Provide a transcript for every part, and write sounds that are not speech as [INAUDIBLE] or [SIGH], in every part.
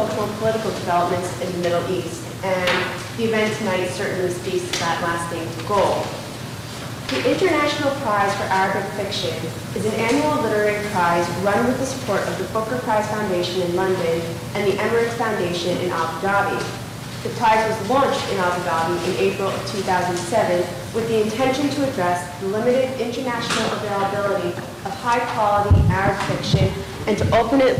cultural, and political developments in the Middle East. And the event tonight certainly speaks to that lasting goal. The International Prize for Arabic Fiction is an annual literary prize run with the support of the Booker Prize Foundation in London and the Emirates Foundation in Abu Dhabi. The prize was launched in Abu Dhabi in April of 2007 with the intention to address the limited international availability of high-quality Arab fiction and to open it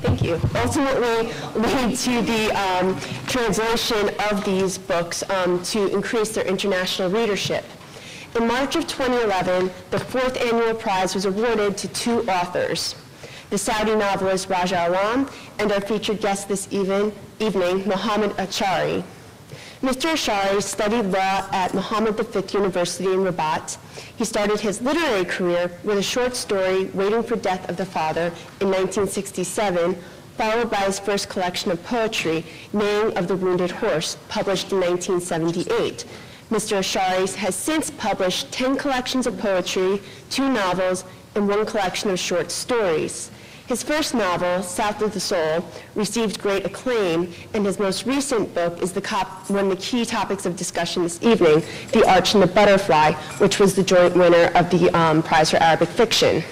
Thank you. Ultimately lead to the um, translation of these books um, to increase their international readership. In March of 2011, the fourth annual prize was awarded to two authors, the Saudi novelist Raja Alem and our featured guest this even, evening, Mohammed Achaari. Mr. Achaari studied law at Muhammad V University in Rabat. He started his literary career with a short story, Waiting for Death of the Father, in 1967, followed by his first collection of poetry, Neighing of the Wounded Horse, published in 1978. Mr. Achaari has since published 10 collections of poetry, two novels, and one collection of short stories. His first novel, South of the Soul, received great acclaim, and his most recent book is the cop- one of the key topics of discussion this evening, The Arch and the Butterfly, which was the joint winner of the um, Prize for Arabic Fiction.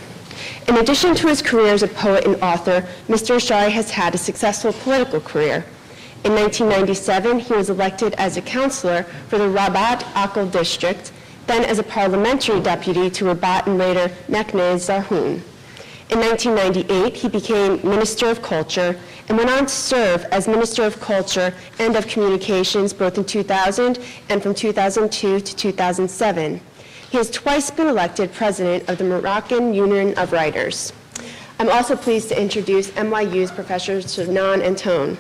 In addition to his career as a poet and author, Mr. Achaari has had a successful political career. In 1997, he was elected as a councillor for the Rabat Agdal district, then as a parliamentary deputy to Rabat and later Meknes Zarhoun. In 1998, he became Minister of Culture and went on to serve as Minister of Culture and of Communications both in 2000 and from 2002 to 2007. He has twice been elected president of the Moroccan Union of Writers. I'm also pleased to introduce NYU's Professor Sinan Antoon,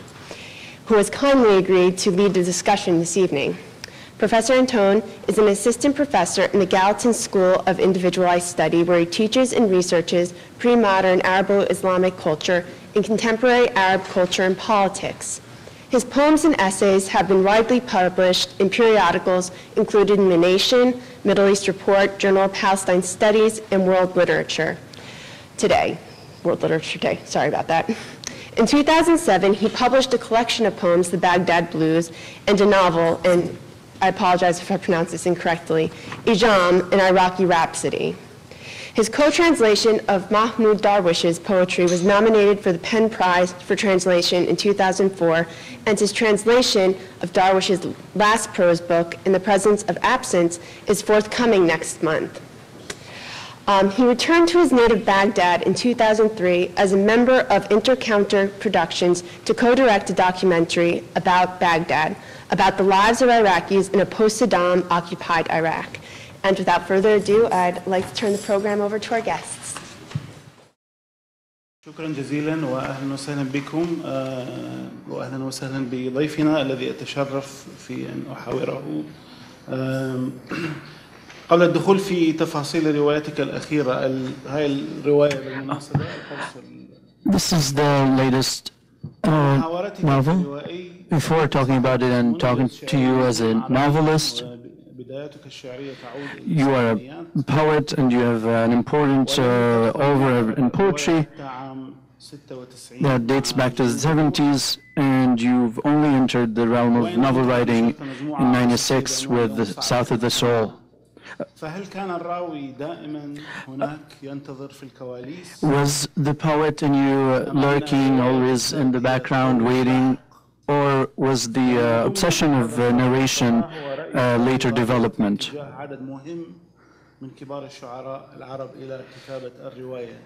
who has kindly agreed to lead the discussion this evening. Professor Antoon is an assistant professor in the Gallatin School of Individualized Study, where he teaches and researches pre-modern Arabo-Islamic culture and contemporary Arab culture and politics. His poems and essays have been widely published in periodicals included in The Nation, Middle East Report, Journal of Palestine Studies, and World Literature. Today, World Literature Day, sorry about that. In 2007, he published a collection of poems, The Baghdad Blues, and a novel, and I apologize if I pronounce this incorrectly, Ijam, an Iraqi Rhapsody. His co-translation of Mahmoud Darwish's poetry was nominated for the PEN Prize for Translation in 2004, and his translation of Darwish's last prose book, In the Presence of Absence, is forthcoming next month. Um, he returned to his native Baghdad in 2003 as a member of Intercounter Productions to co-direct a documentary about Baghdad, about the lives of Iraqis in a post-Saddam occupied Iraq. And without further ado, I'd like to turn the program over to our guests. شكرا جزيلا واهلا وسهلا بكم آه، واهلا وسهلا بضيفنا الذي اتشرف في ان احاوره [CLEARS THROAT] آم، قبل الدخول في تفاصيل روايتك الاخيره ال- هاي الروايه بالمناسبه القرص ال- This is the latest uh, novel. Before talking about it and talking to you as a novelist, you are a poet and you have an important uh, oeuvre in poetry that dates back to the 70s, and you've only entered the realm of novel writing in 96 with The South of the Soul. فهل كان الراوي دائما هناك ينتظر في الكواليس Was the poet in you lurking always in the background waiting, or was the uh, obsession of uh, narration uh, later development? جاء عدد مهم من كبار الشعراء العرب إلى كتابة الرواية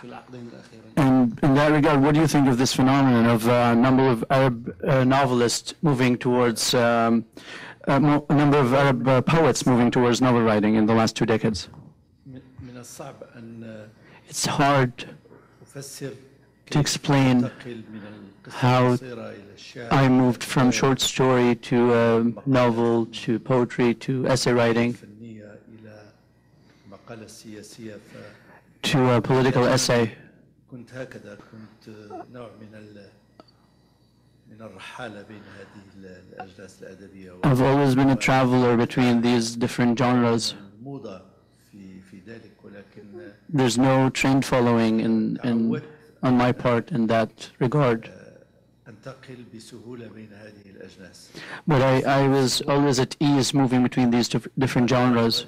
في العقدين الأخيرين And in that regard, what do you think of this phenomenon of a number of Arab uh, novelists moving towards, um, uh, a, a number of Arab uh, poets moving towards novel writing in the last two decades. It's hard to explain how I moved from short story to um, novel to poetry to essay writing to a political essay. I've always been a traveler between these different genres. There's no trend following in, in, on my part in that regard. But I, I was always at ease moving between these diff different genres.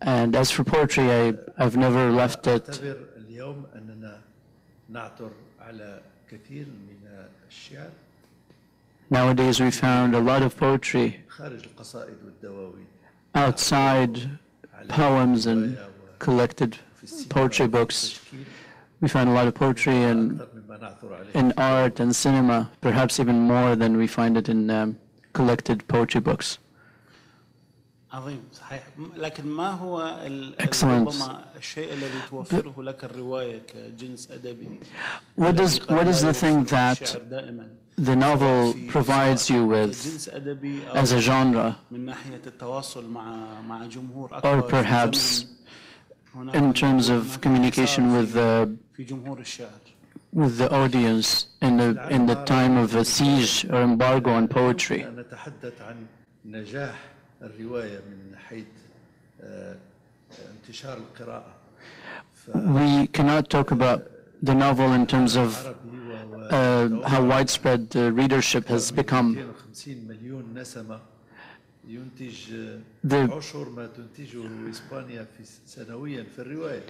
And as for poetry, I, I've never left it. Nowadays we found a lot of poetry outside poems and collected poetry books. We find a lot of poetry and in art and cinema, perhaps even more than we find it in um, collected poetry books. عظيم صحيح م- لكن ما هو ال- Excellent. ربما الشيء الذي توفره لك الرواية كجنس أدبي What does, what is the thing that الشعر دائما the novel في- provides you with كجنس أدبي أو as a genre, من ناحية التواصل مع مع جمهور or أكبر في perhaps زمن هناك- in terms of هناك communication انحصار with في- the, في جمهور الشعر with the audience in the, in the time of a siege or embargo on poetry? أن نتحدث عن نجاح الرواية من حيث آه، انتشار القراءة We cannot talk about the novel in terms of فعربي و uh, how widespread the readership has become. 250 مليون نسمة ينتج آه، The- عشر ما تنتجه إسبانيا في سنويا في الرواية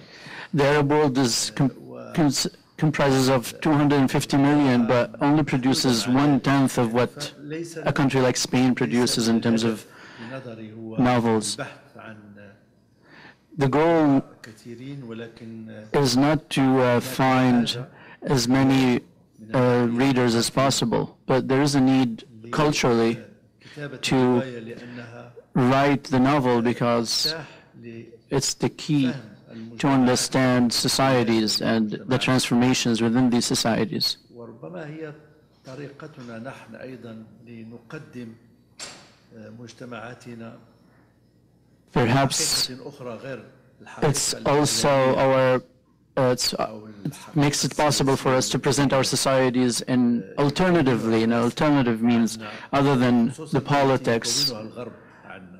The Arab world is com- cons- comprises of 250 million, but only produces one tenth of what ليس a country like Spain produces in terms of. novels. The goal is not to uh, find as many uh, readers as possible, but there is a need culturally to write the novel because it's the key to understand societies and the transformations within these societies. Perhaps it's also our uh, makes it possible for us to present our societies in alternatively, in alternative means, other than the politics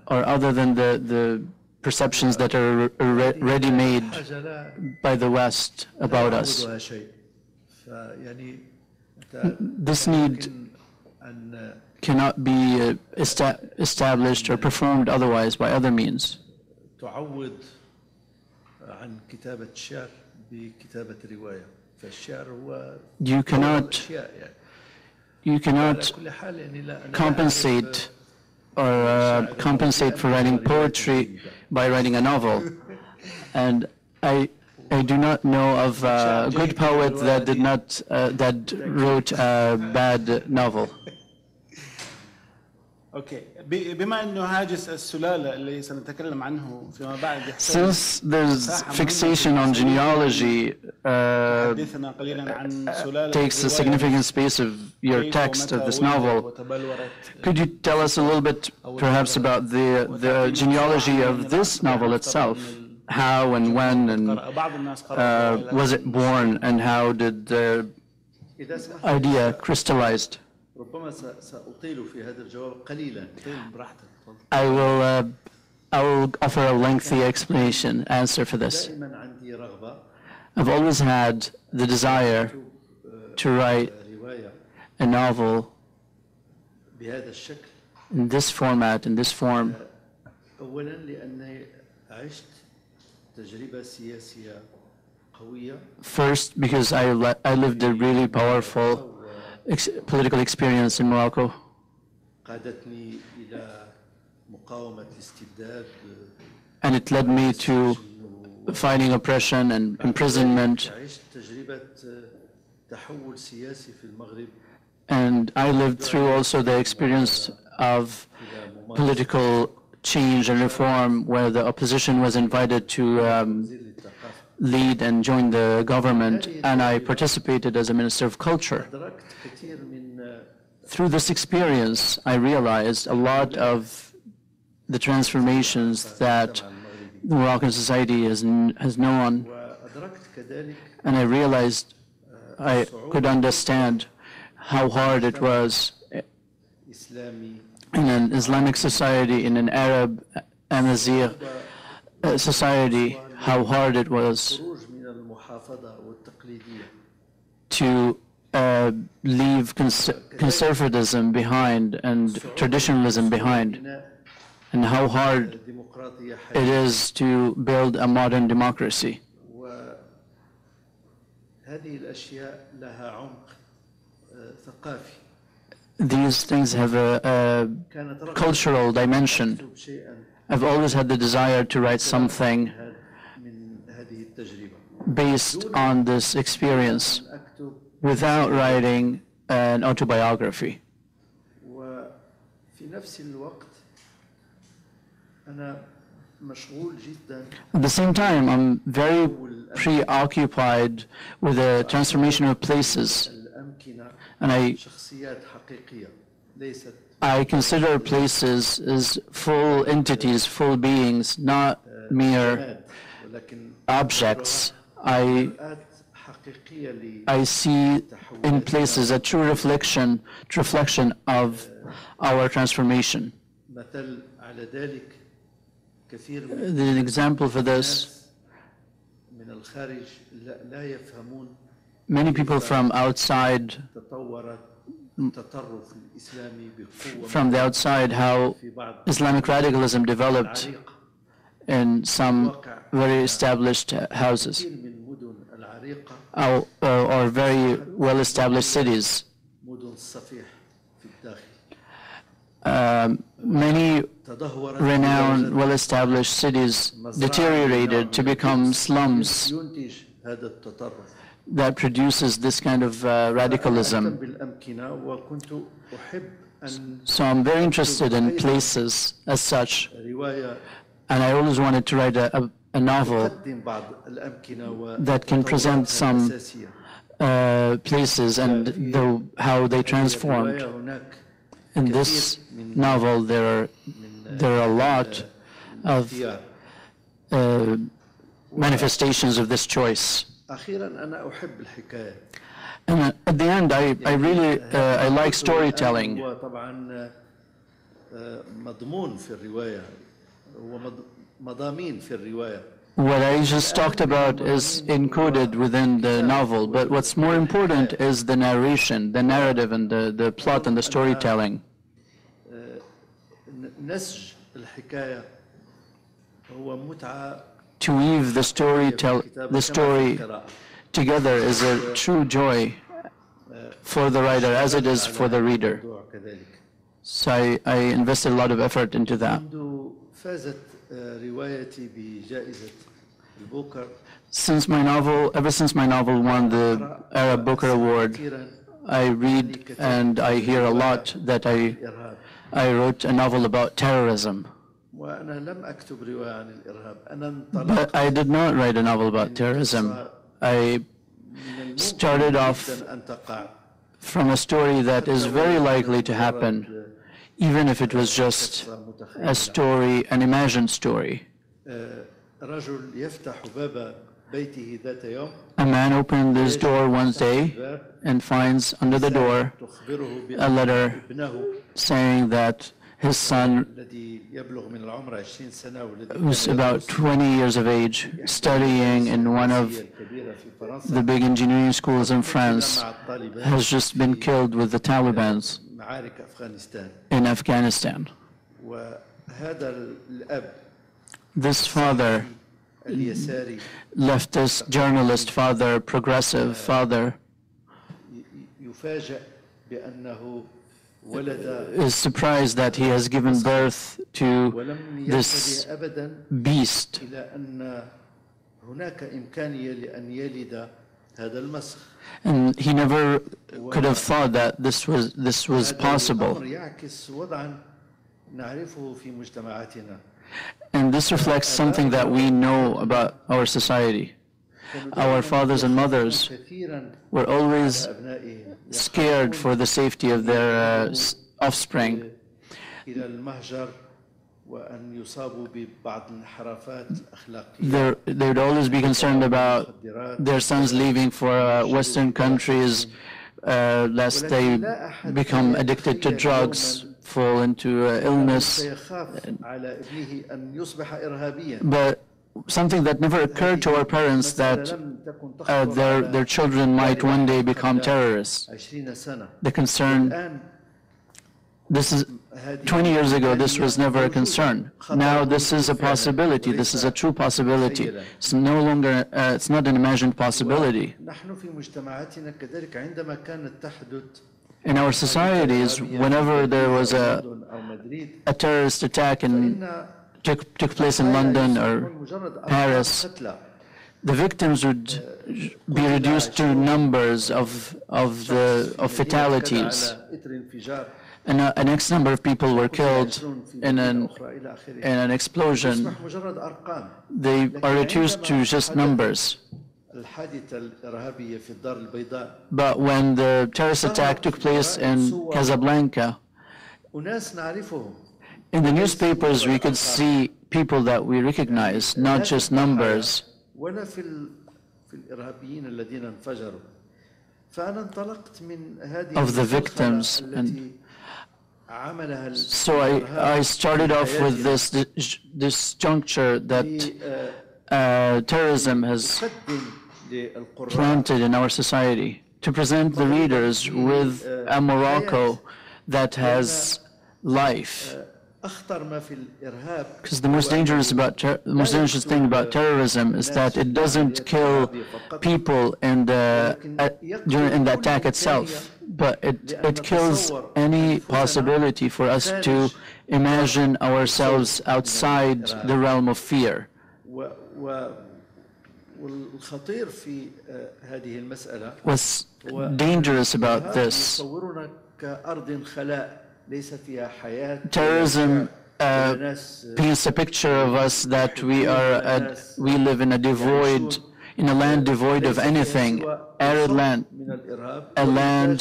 or other than the, the perceptions that are ready made by the West about us. This need cannot be uh, esta- established or performed otherwise by other means. تعوض عن كتابة الشعر بكتابة رواية فالشعر هو You أول cannot الأشياء يعني you على cannot كل حال يعني لا أنا لا compensate أعرف or uh, compensate for writing poetry by writing a novel. And I I do not know of a good poet that did not uh, that wrote a bad novel. [LAUGHS] اوكي ب- بما انه هاجس السلاله اللي سنتكلم عنه فيما بعد يحتاج Since there's fixation on genealogy uh, حدثنا قليلا عن سلاله takes a الرواية. significant space of your كيف text of ومتى this ولدت novel. وتبلورت Could you tell us a little bit, perhaps, about the the genealogy of this novel itself? How and when and قرأ- بعض الناس uh, قرأوا was it born and how did the إذا سمحت idea crystallized? ربما س- سأطيل في هذا الجواب قليلا طيب، براحتك تفضل. I will uh, I will offer a lengthy explanation answer for this. دائما عندي رغبة I've always had the desire to write رواية a novel بهذا الشكل in this format, in this form, أولا لأني عشت تجربة سياسية قوية first because I li- I lived a really powerful ex political experience in Morocco? And it led me to fighting oppression and imprisonment. And I lived through also the experience of political change and reform where the opposition was invited to um, lead and join the government, and I participated as a minister of culture. Through this experience, I realized a lot of the transformations that Moroccan society has, has known, and I realized I could understand how hard it was in an Islamic society, in an Arab Amazigh uh, society, how hard it was to uh, leave cons conservatism behind and traditionalism behind, and how hard it is to build a modern democracy. These things have a, a cultural dimension. I've always had the desire to write something based on this experience without writing an autobiography. At the same time, I'm very preoccupied with the transformation of places. And I, I consider places as full entities, full beings, not mere objects I, I see in places a true reflection, true reflection of our transformation. There's an example for this. Many people from outside from the outside how Islamic radicalism developed in some very established houses or, or, or very well-established cities. Um, many renowned, well-established cities deteriorated to become slums that produces this kind of uh, radicalism. So I'm very interested in places as such. And I always wanted to write a, a, a novel that can present some uh, places and the, how they transformed. In this novel, there are, there are a lot of uh, manifestations of this choice. And at the end, I, I really uh, I like storytelling. What I just talked about is encoded within the novel, but what's more important is the narration, the narrative and the, the plot and the storytelling. To weave the story, tell, the story together is a true joy for the writer as it is for the reader. So I, I invested a lot of effort into that. منذ فازت آه، روايتي بجائزة البوكر Since my novel, ever since my novel won the Arab Booker Award, كثيرا I read and I hear a lot that I, الإرهاب I wrote a novel about terrorism. وأنا لم أكتب رواية عن الإرهاب أنا But انطلقت I did not write a novel about terrorism. I من الممكن started off جداً أن تقع from a story that is very likely to happen, even if it was just a story, an imagined story. A man opened his door one day and finds under the door a letter saying that his son, who's about 20 years of age, studying in one of the big engineering schools in France, has just been killed with the Taliban's. معارك أفغانستان in Afghanistan. وهذا الأب This father, اليساري leftist journalist father, progressive father, ي- يفاجأ بأنه ولد is surprised that he has given birth to ولم this ينتبه أبدا beast. And he never could have thought that this was, this was possible. And this reflects something that we know about our society. Our fathers and mothers were always scared for the safety of their uh, offspring they they would always be concerned about their sons leaving for uh, Western countries uh, lest they become addicted to drugs, fall into uh, illness. But something that never occurred to our parents that uh, their, their children might one day become terrorists. The concern, this is 20 years ago, this was never a concern. Now this is a possibility. This is a true possibility. It's no longer, uh, it's not an imagined possibility. In our societies, whenever there was a, a terrorist attack and took, took place in London or Paris, the victims would be reduced to numbers of, of, the, of fatalities and uh, an X number of people were killed in an, in an explosion. They are reduced to just numbers. But when the terrorist attack took place in Casablanca, in the newspapers we could see people that we recognize, not just numbers. Of the victims and so I, I started off with this, this juncture that uh, terrorism has planted in our society to present the readers with a Morocco that has life. Because the most dangerous about the most dangerous thing about terrorism is that it doesn't kill people in the, uh, in the attack itself but it, it kills any possibility for us to imagine ourselves outside the realm of fear. What's dangerous about this? Terrorism uh, uh, paints a picture of us that we are a, we live in a devoid in a land devoid of anything, arid land, a land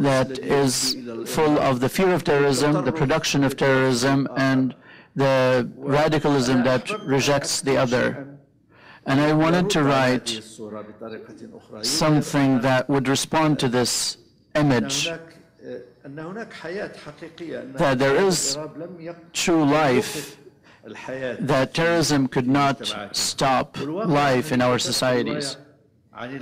that is full of the fear of terrorism, the production of terrorism, and the radicalism that rejects the other. And I wanted to write something that would respond to this image that there is true life that terrorism could not stop life in our societies. And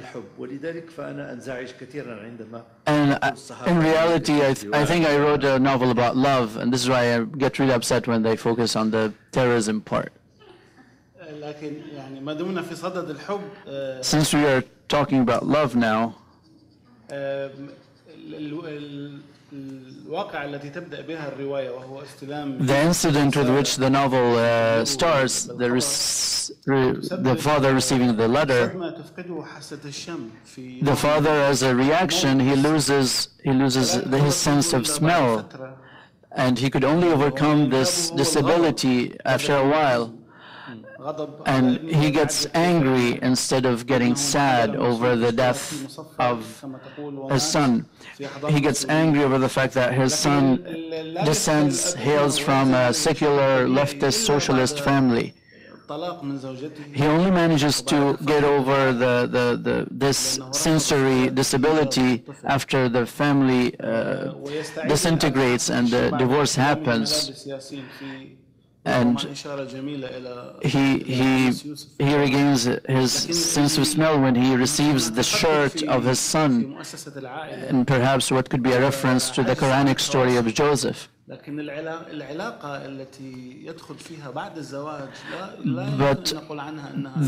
in reality, I, th I think I wrote a novel about love, and this is why I get really upset when they focus on the terrorism part. Since we are talking about love now, the incident with which the novel uh, starts, the, the, father receiving the letter, the father, as a reaction, he loses, he loses his sense of smell, and he could only overcome this disability after a while and he gets angry instead of getting sad over the death of his son. He gets angry over the fact that his son descends, hails from a secular leftist socialist family. He only manages to get over the, the, the, this sensory disability after the family uh, disintegrates and the divorce happens and he he he regains his sense of smell when he receives the shirt of his son and perhaps what could be a reference to the Quranic story of Joseph but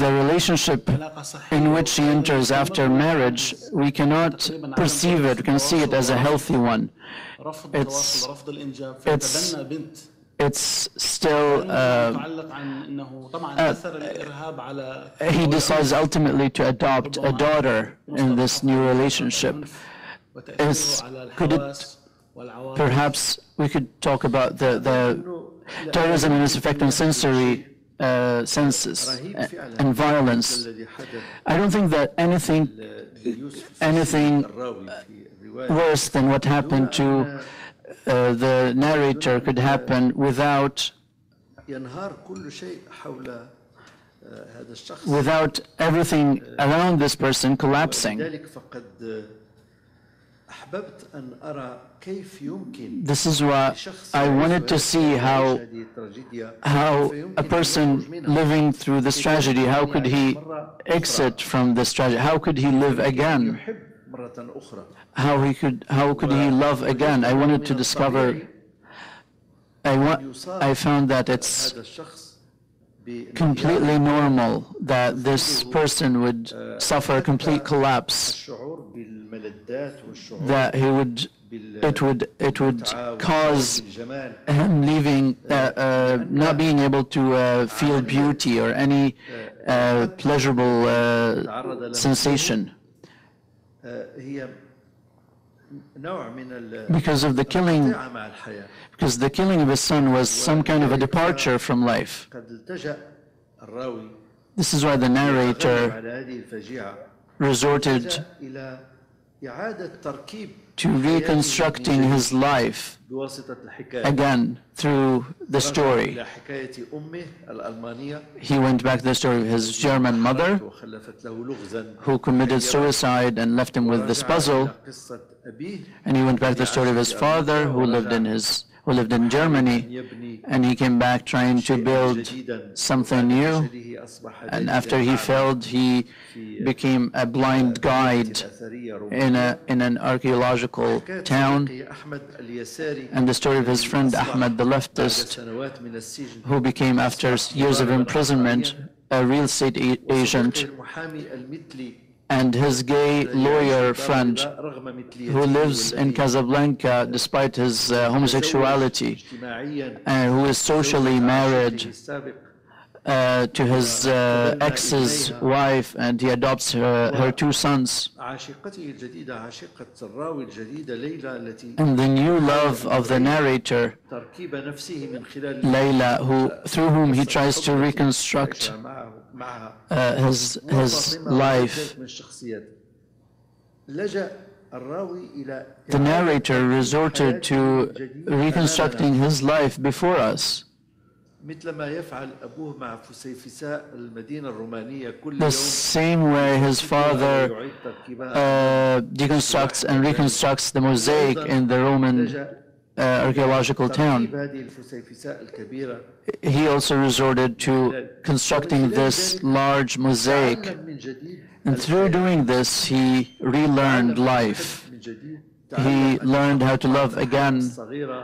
the relationship in which he enters after marriage we cannot perceive it we can see it as a healthy one it's it's it's still uh, uh he decides ultimately to adopt a daughter in this new relationship. is could it perhaps we could talk about the the terrorism and its effect on sensory uh, senses and violence. I don't think that anything anything worse than what happened to uh, the narrator could happen without without everything around this person collapsing. This is why I wanted to see how, how a person living through this tragedy, how could he exit from this tragedy? How could he live again? How he could how could he love again? I wanted to discover I want I found that it's completely normal that this person would suffer a complete collapse. that he would it would it would cause him leaving uh, uh, not being able to uh, feel beauty or any uh, pleasurable uh, sensation because of the killing because the killing of his son was some kind of a departure from life. this is why the narrator resorted to reconstructing his life again through the story. He went back to the story of his German mother who committed suicide and left him with this puzzle. And he went back to the story of his father who lived in his who lived in Germany, and he came back trying to build something new. And after he failed, he became a blind guide in, a, in an archaeological town. And the story of his friend Ahmed, the leftist, who became, after years of imprisonment, a real estate agent and his gay lawyer friend who lives in Casablanca despite his uh, homosexuality, and who is socially married uh, to his uh, ex's wife and he adopts her, her two sons. And the new love of the narrator, Layla, who, through whom he tries to reconstruct uh, his, his life. The narrator resorted to reconstructing his life before us. The same way his father uh, deconstructs and reconstructs the mosaic in the Roman uh, archaeological town. He also resorted to constructing this large mosaic. And through doing this, he relearned life. He learned how to love again,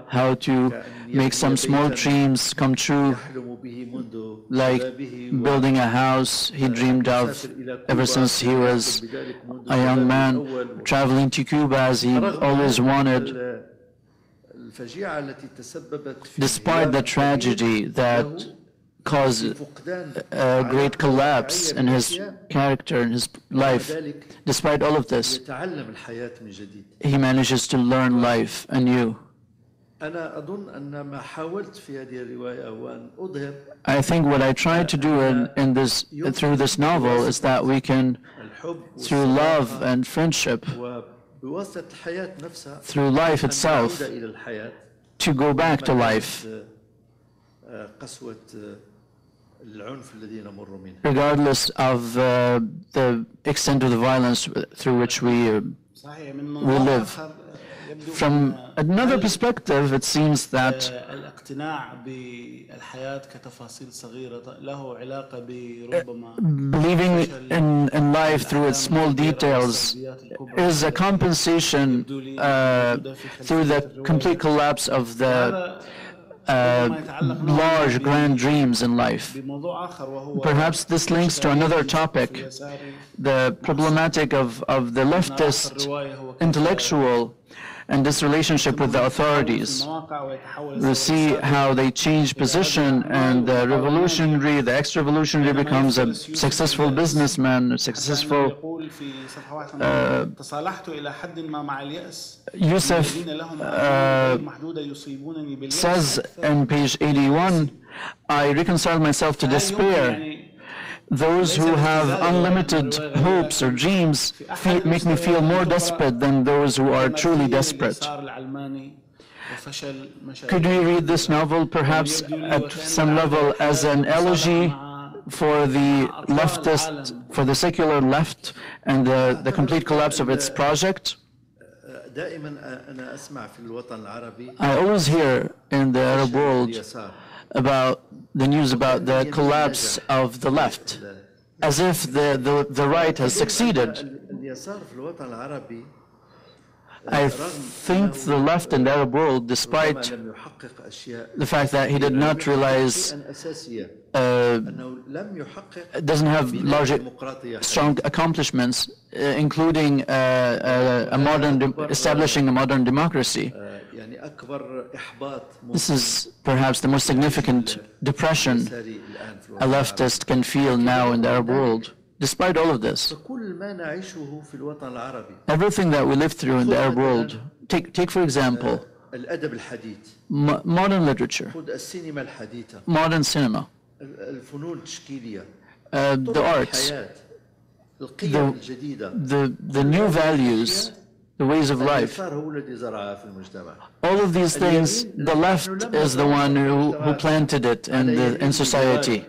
how to make some small dreams come true, like building a house he dreamed of ever since he was a young man, traveling to Cuba as he always wanted. Despite the tragedy that caused a great collapse in his character and his life, despite all of this, he manages to learn life anew. I think what I tried to do in, in this, through this novel is that we can, through love and friendship through life itself. to go back to life. regardless of uh, the extent of the violence through which we, uh, we live. From another perspective, it seems that believing in, in life through its small details is a compensation uh, through the complete collapse of the uh, large, grand dreams in life. Perhaps this links to another topic, the problematic of, of the leftist intellectual and this relationship with the authorities. We see how they change position and the revolutionary, the ex-revolutionary becomes a successful businessman, a successful... Uh, Yusuf uh, says in page 81, I reconcile myself to despair those who have unlimited hopes or dreams make me feel more desperate than those who are truly desperate. Could we read this novel perhaps at some level as an elegy for the leftist, for the secular left and the, the complete collapse of its project? I always hear in the Arab world about the news about the collapse of the left, as if the, the, the right has succeeded. I think the left in the Arab world, despite the fact that he did not realize, uh, doesn't have large, strong accomplishments, uh, including uh, uh a modern, establishing a modern democracy. This is perhaps the most significant depression a leftist can feel now in the Arab world, despite all of this. Everything that we live through in the Arab world, take, take for example, modern literature, modern cinema, uh, the arts, the, the, the new values, the ways of life. All of these things, the left is the one who, who planted it in, the, in society.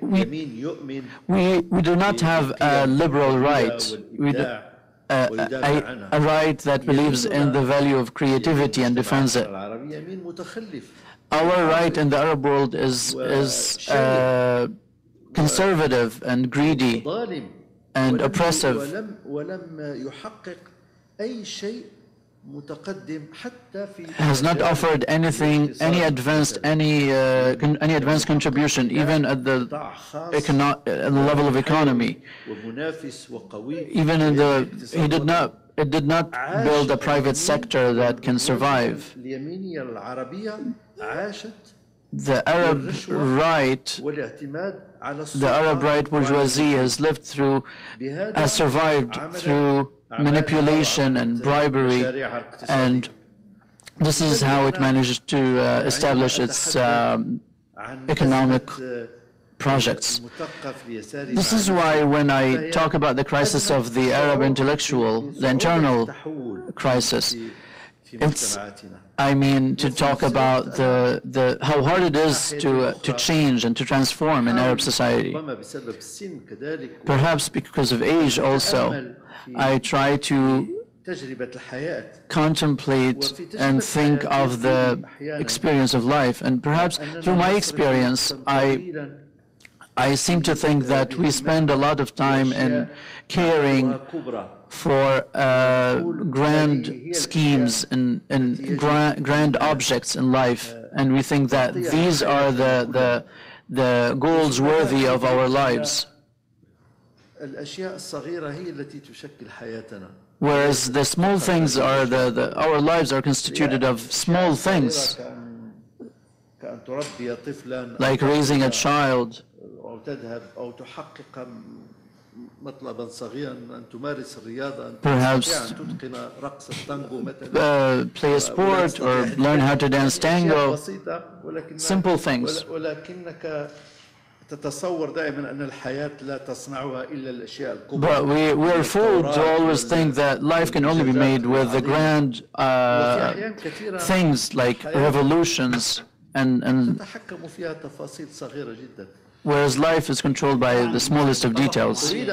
We, we, we do not have a liberal right. We do, uh, uh, a, a, right that believes in the value of creativity and defends it. Our right in the Arab world is, is uh, conservative and greedy and oppressive. Has not offered anything, any advanced, any uh, any advanced contribution, even at the at the level of economy. Even in the he did not it did not build a private sector that can survive. The Arab right the Arab right bourgeoisie has lived through, has survived through manipulation and bribery, and this is how it managed to uh, establish its um, economic projects. This is why when I talk about the crisis of the Arab intellectual, the internal crisis, it's I mean, to talk about the, the, how hard it is to, uh, to change and to transform in Arab society. Perhaps because of age also, I try to contemplate and think of the experience of life. And perhaps through my experience, I I seem to think that we spend a lot of time in caring for uh, grand schemes and, and grand, grand objects in life. And we think that these are the, the, the goals worthy of our lives. Whereas the small things are the, the our lives are constituted of small things, like raising a child أو تذهب أو تحقق مطلبا صغيرا أن تمارس الرياضة أن Perhaps- تستطيع أن تتقن رقص التانجو مثلا uh, play a sport, or learn how to dance أشياء tango. بسيطة ولكن Simple things. ول- ولكنك تتصور دائما أن الحياة لا تصنعها إلا الأشياء الكبرى But we, we are fooled to always think that life can only be made with the grand وفي uh, أحيان كثيرة things like revolutions, and, and whereas life is controlled by the smallest of details. you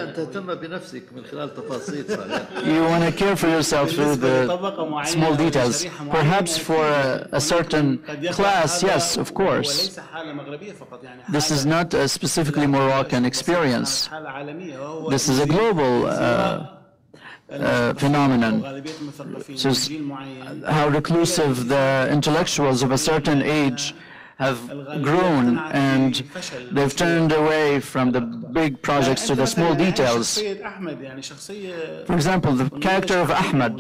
want to care for yourself through the small details. Perhaps for a, a certain class, yes, of course. This is not a specifically Moroccan experience. This is a global uh, uh, phenomenon. How reclusive the intellectuals of a certain age have [LAUGHS] grown and they've turned away from the big projects to the small details. For example, the character of Ahmed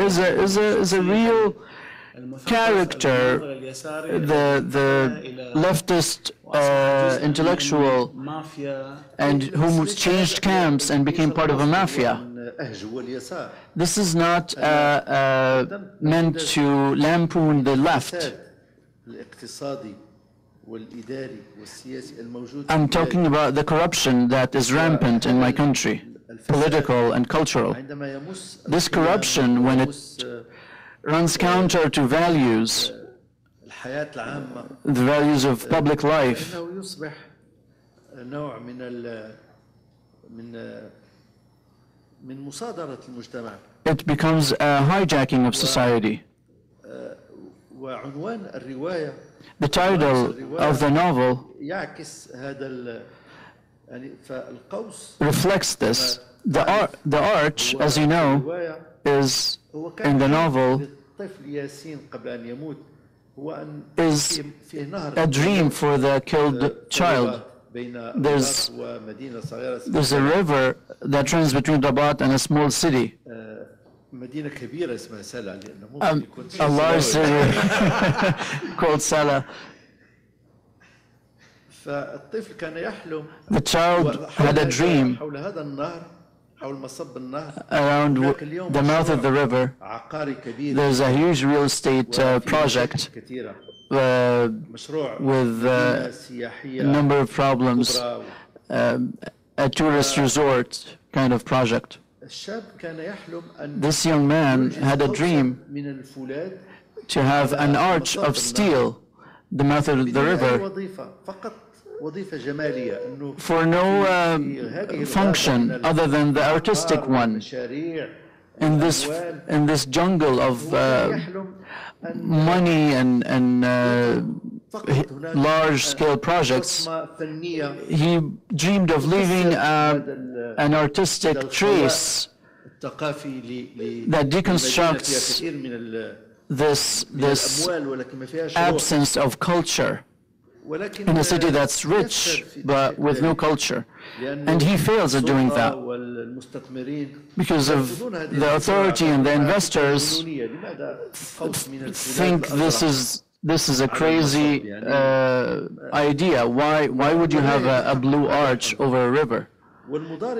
is a, is a, is a real character, the, the leftist uh, intellectual, and whom changed camps and became part of a mafia. This is not uh, uh, uh meant to lampoon the left. I'm talking about the corruption that is rampant in my country, political and cultural. This corruption, when it runs counter to values, the values of public life, it becomes a hijacking of society. The title of the novel reflects this. The, ar the arch, as you know, is in the novel is a dream for the killed child. There's, there's a river that runs between Rabat and a small city. آه، مدينة كبيرة اسمها سلا لأنه Um, ممكن يكون a large سلاوي. [LAUGHS] city called Salah. فالطفل كان يحلم The child وحول had a هذا- dream حول هذا النهر حول مصب النهر around هناك w- اليوم the mouth of the مشروع river. عقاري كبير There's a huge real estate uh, وفيه project مشاكل كثيرة uh, مشروع with, uh, مدينة سياحية a number of problems, كبرى um, a tourist resort kind of project. This young man had a dream to have an arch of steel, the mouth of the river, for no um, function other than the artistic one. In this, in this jungle of uh, money and, and uh, large-scale projects, he dreamed of leaving uh, an artistic trace that deconstructs this, this absence of culture in a city that's rich but with no culture. And he fails at doing that because of the authority and the investors think this is this is a crazy uh, idea. Why, why would you have a, a blue arch over a river?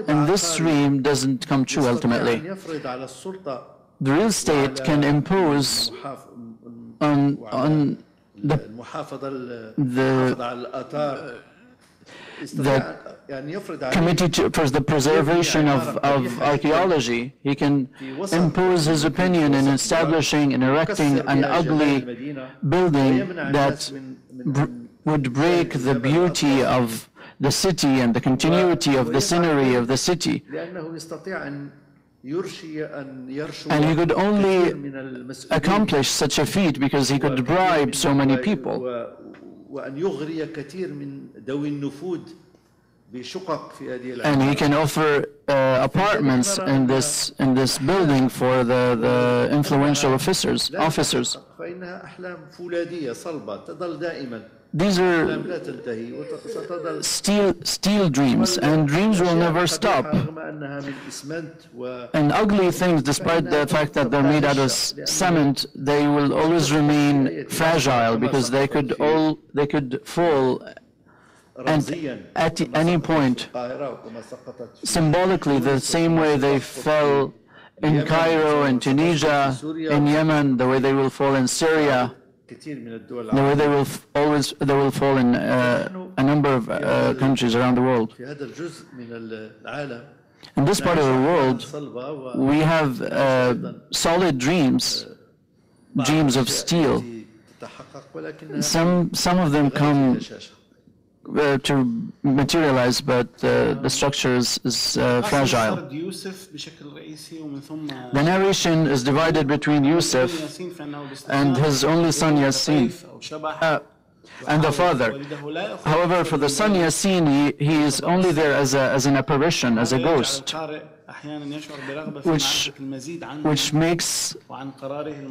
And this dream doesn't come true ultimately. The real state can impose on, on the, the the committee to for the preservation of, of archaeology. He can impose his opinion in establishing and erecting an ugly building that would break the beauty of the city and the continuity of the scenery of the city. And he could only accomplish such a feat because he could bribe so many people. وأن يغري كثير من ذوي النفوذ بشقق في هذه And he can offer uh, apartments in this in this building for the, the influential officers officers. فإنها أحلام فولاذية صلبة تظل دائما These are still, steel dreams, and dreams will never stop. And ugly things, despite the fact that they're made out of cement, they will always remain fragile because they could all they could fall and at any point, symbolically, the same way they fell in Cairo in Tunisia, in Yemen, the way they will fall in Syria, nor they will always they will fall in uh, a number of uh, countries around the world. In this part of the world, we have uh, solid dreams, dreams of steel. Some some of them come uh, to materialize, but uh, the structure is, is uh, fragile. The narration is divided between Yusuf and his only son Yasin and the father. However, for the son Yasin, he, he is only there as, a, as an apparition, as a ghost. Which, which makes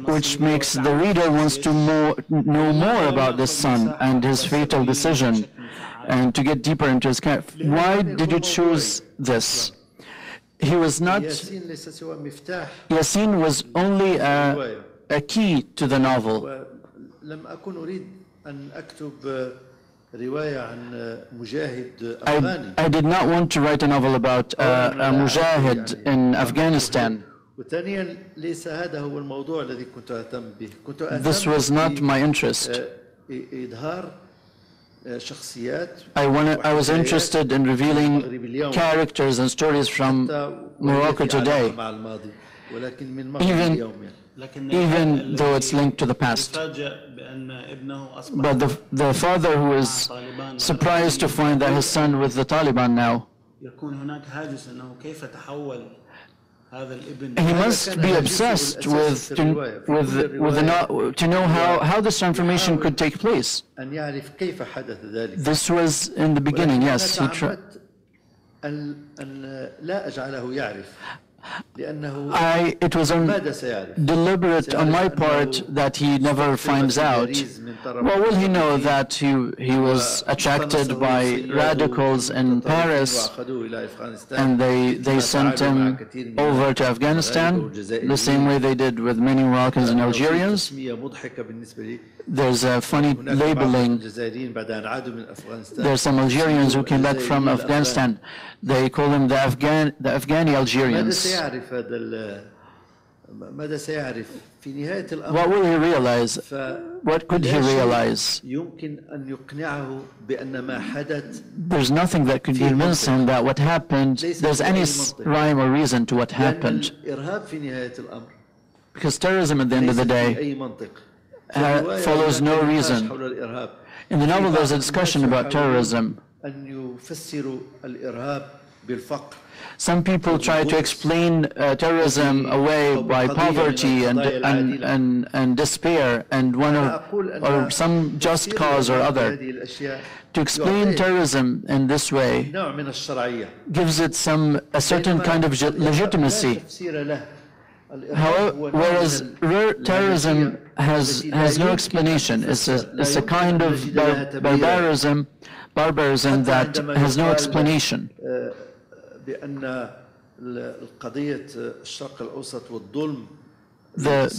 which makes the reader wants to know, know more about this son and his fatal decision and to get deeper into his character. Why did you choose this? He was not. Yasin was only a, a key to the novel. I, I did not want to write a novel about uh, a mujahid in Afghanistan. This was not my interest. Uh, I, wanted, I was interested in revealing characters and stories from Morocco today, even, even though it's linked to the past. But the, the father who is surprised to find that his son with the Taliban now, he must be obsessed with to, with with the, to know how how this transformation could take place. This was in the beginning, yes. He tried. I, it was on deliberate on my part that he never finds out. Well, will he know that he, he was attracted by radicals in Paris and they, they sent him over to Afghanistan the same way they did with many Moroccans and Algerians? There's a funny labeling. There's some Algerians who came back from Afghanistan. They call them the Afghan, the Afghani Algerians. What will he realize? What could he realize? There's nothing that could convince him that what happened, there's any rhyme or reason to what happened. Because terrorism at the end of the day follows no reason. In the novel, there's a discussion about terrorism. Some people try to explain uh, terrorism away by poverty and, and, and, and despair and one or, or some just cause or other. To explain terrorism in this way gives it some a certain kind of legitimacy. However, whereas terrorism has, has no explanation. It's a, it's a kind of bar barbarism, barbarism that has no explanation. The,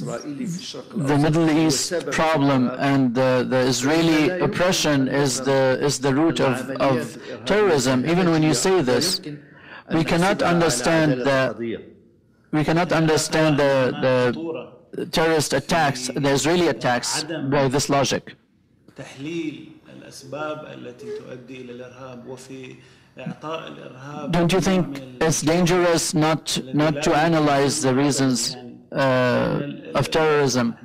the Middle East problem and the, the Israeli oppression is the, is the root of, of terrorism. Even when you say this, we cannot understand that. We cannot understand the, the terrorist attacks, the Israeli attacks, by this logic. Don't you think it's dangerous not, not to analyze the reasons uh, of terrorism?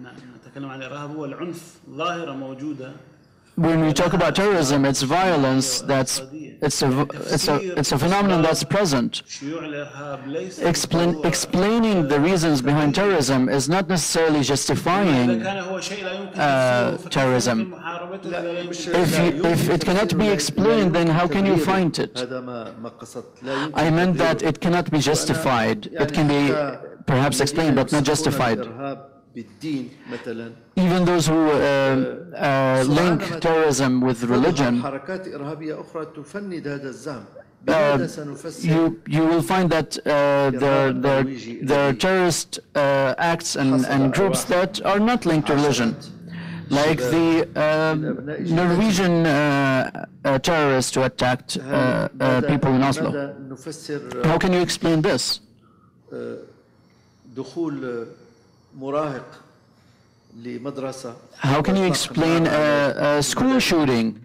when we talk about terrorism, it's violence that's it's a it's a it's a phenomenon that's present. Explain, explaining the reasons behind terrorism is not necessarily justifying uh, terrorism. If you, if it cannot be explained, then how can you find it? I meant that it cannot be justified. It can be perhaps explained, but not justified even those who uh, uh, link terrorism with religion uh, you, you will find that uh, there, there, there are terrorist uh, acts and, and groups that are not linked to religion, like the um, Norwegian uh, uh, terrorist who attacked uh, people in Oslo. How can you explain this? How can you explain a, a school shooting?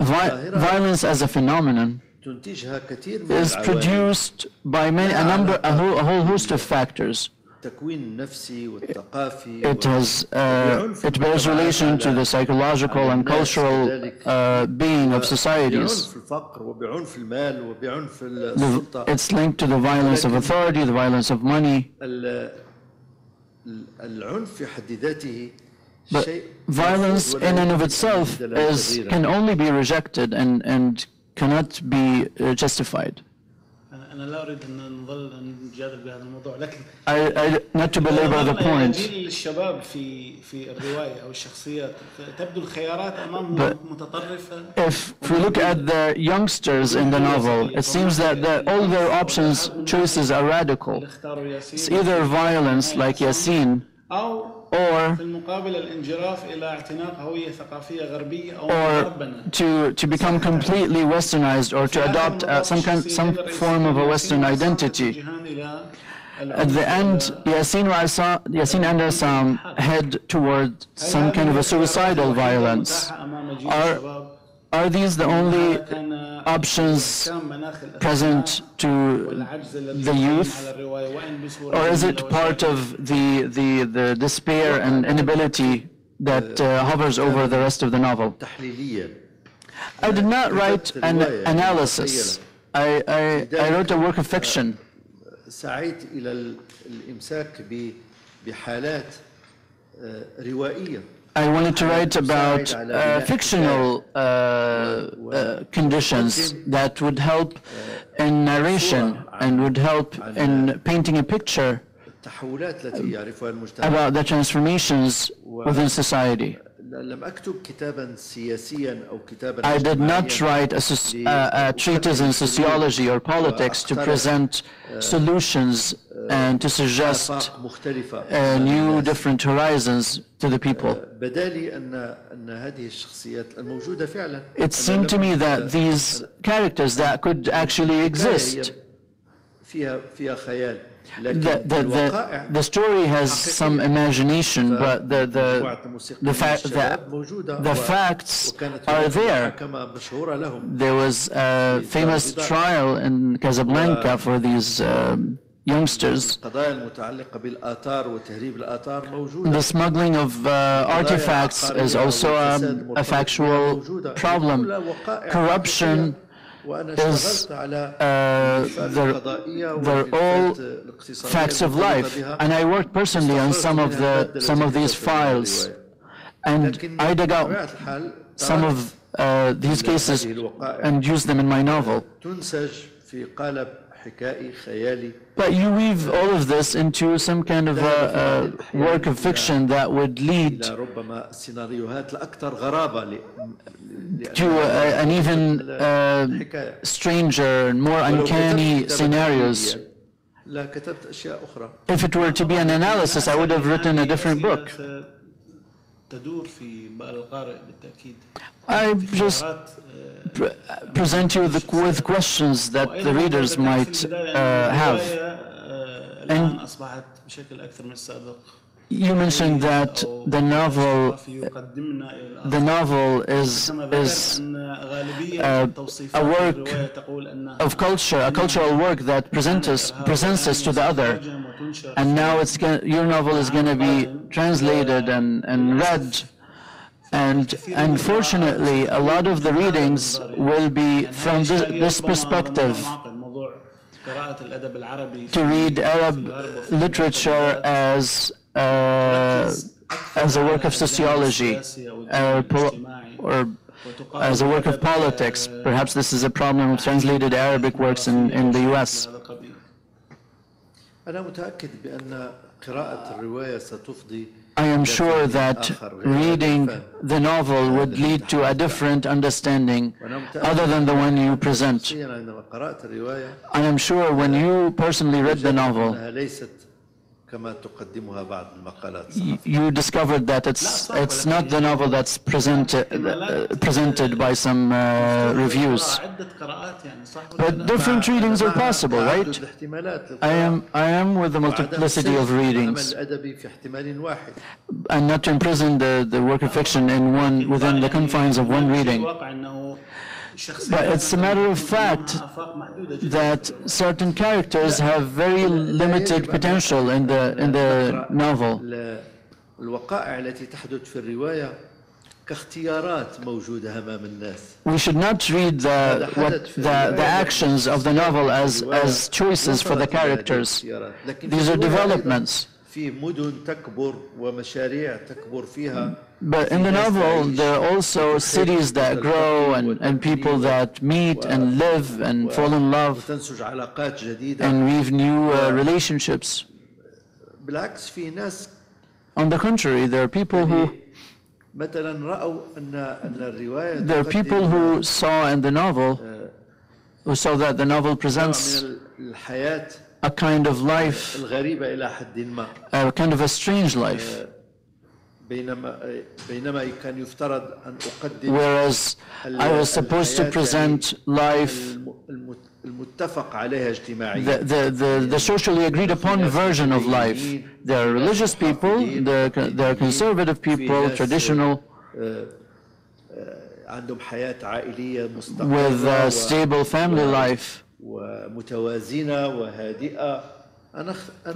Violence as a phenomenon is produced by many, a, number, a whole, a whole host of factors. It has uh, it bears relation to the psychological and cultural uh, being of societies. The, it's linked to the violence of authority, the violence of money. But violence in and of itself is, can only be rejected and, and cannot be uh, justified. أنا أنا لا أريد أن نظل نجادل بهذا الموضوع لكن I, I, not to belabor the نظرنا إلى point, جيل الشباب في في الرواية أو الشخصيات تبدو الخيارات أمامهم But- متطرفة if we look at the youngsters in the novel, it seems that the, all their options, choices are radical. اللي اختاروا It's ياسين either violence like Yasin or or to, to become completely westernized or to adopt uh, some, kind, some form of a western identity. At the end, Yasin, Asa, Yasin and Assam head toward some kind of a suicidal violence. Are are these the only options present to the youth? Or is it part of the, the, the despair and inability that uh, hovers over the rest of the novel? تحليليا I did not write an analysis. I, I, I wrote a work of fiction. سعيت الى ال- الامساك ب- بحالات آه، روائيه I wanted to write about uh, fictional uh, uh, conditions that would help in narration and would help in painting a picture um, about the transformations within society. I did not write a, a uh, uh, treatise in sociology or politics to present solutions and to suggest uh, new different horizons to the people. It seemed to me that these characters that could actually exist. The, the, the, the, story has some imagination, but the, the, the, fa that the facts are there. There was a famous trial in Casablanca for these um, youngsters. The smuggling of uh, artifacts is also a, a factual problem. Corruption is uh, they're, all facts of life. And I worked personally on some of the some of these files, and I dug out some of uh, these cases and used them in my novel. But you weave all of this into some kind of a, a work of fiction that would lead to uh, a, an even uh, stranger and more uncanny scenarios. If it were to be an analysis, I would have written a different book. تدور في بال القارئ بالتأكيد I just خيارات، آه، pre- present you with, with questions that the وأيضاً readers ذكرت في might البداية uh, أن have. الرواية، آه، الآن أصبحت بشكل أكثر من السابق you mentioned that the novel, the novel is is a, a work of culture, a cultural work that presents us presents us to the other. And now it's your novel is going to be translated and and read. And unfortunately, a lot of the readings will be from this, this perspective to read Arab literature as uh, as a work of sociology uh, or as a work of politics. Perhaps this is a problem of translated Arabic works in, in the U.S. I am sure that reading the novel would lead to a different understanding other than the one you present. I am sure when you personally read the novel, you discovered that it's it's not the novel that's presented uh, uh presented by some uh, reviews. But different readings are possible, right? I am I am with the multiplicity of readings, and not to imprison the the work of fiction in one within the confines of one reading. But it's a matter of fact that certain characters have very limited potential in the, in the novel. We should not read the, what, the, the actions of the novel as, as choices for the characters. These are developments. في مدن تكبر ومشاريع تكبر فيها But in the novel, there are also cities that grow and, and people that meet and live and fall in love وتنسج علاقات جديدة and weave new uh, relationships. بالعكس في ناس On the contrary, there are people who مثلا رأوا أن أن الرواية there are people تقدم who saw in the novel who saw that the novel نوع presents من الحياة a kind of life, a kind of a strange life. Whereas I was supposed to present life, the, the, the, the socially agreed upon version of life. There are religious people, there, there are conservative people, traditional. with a stable family life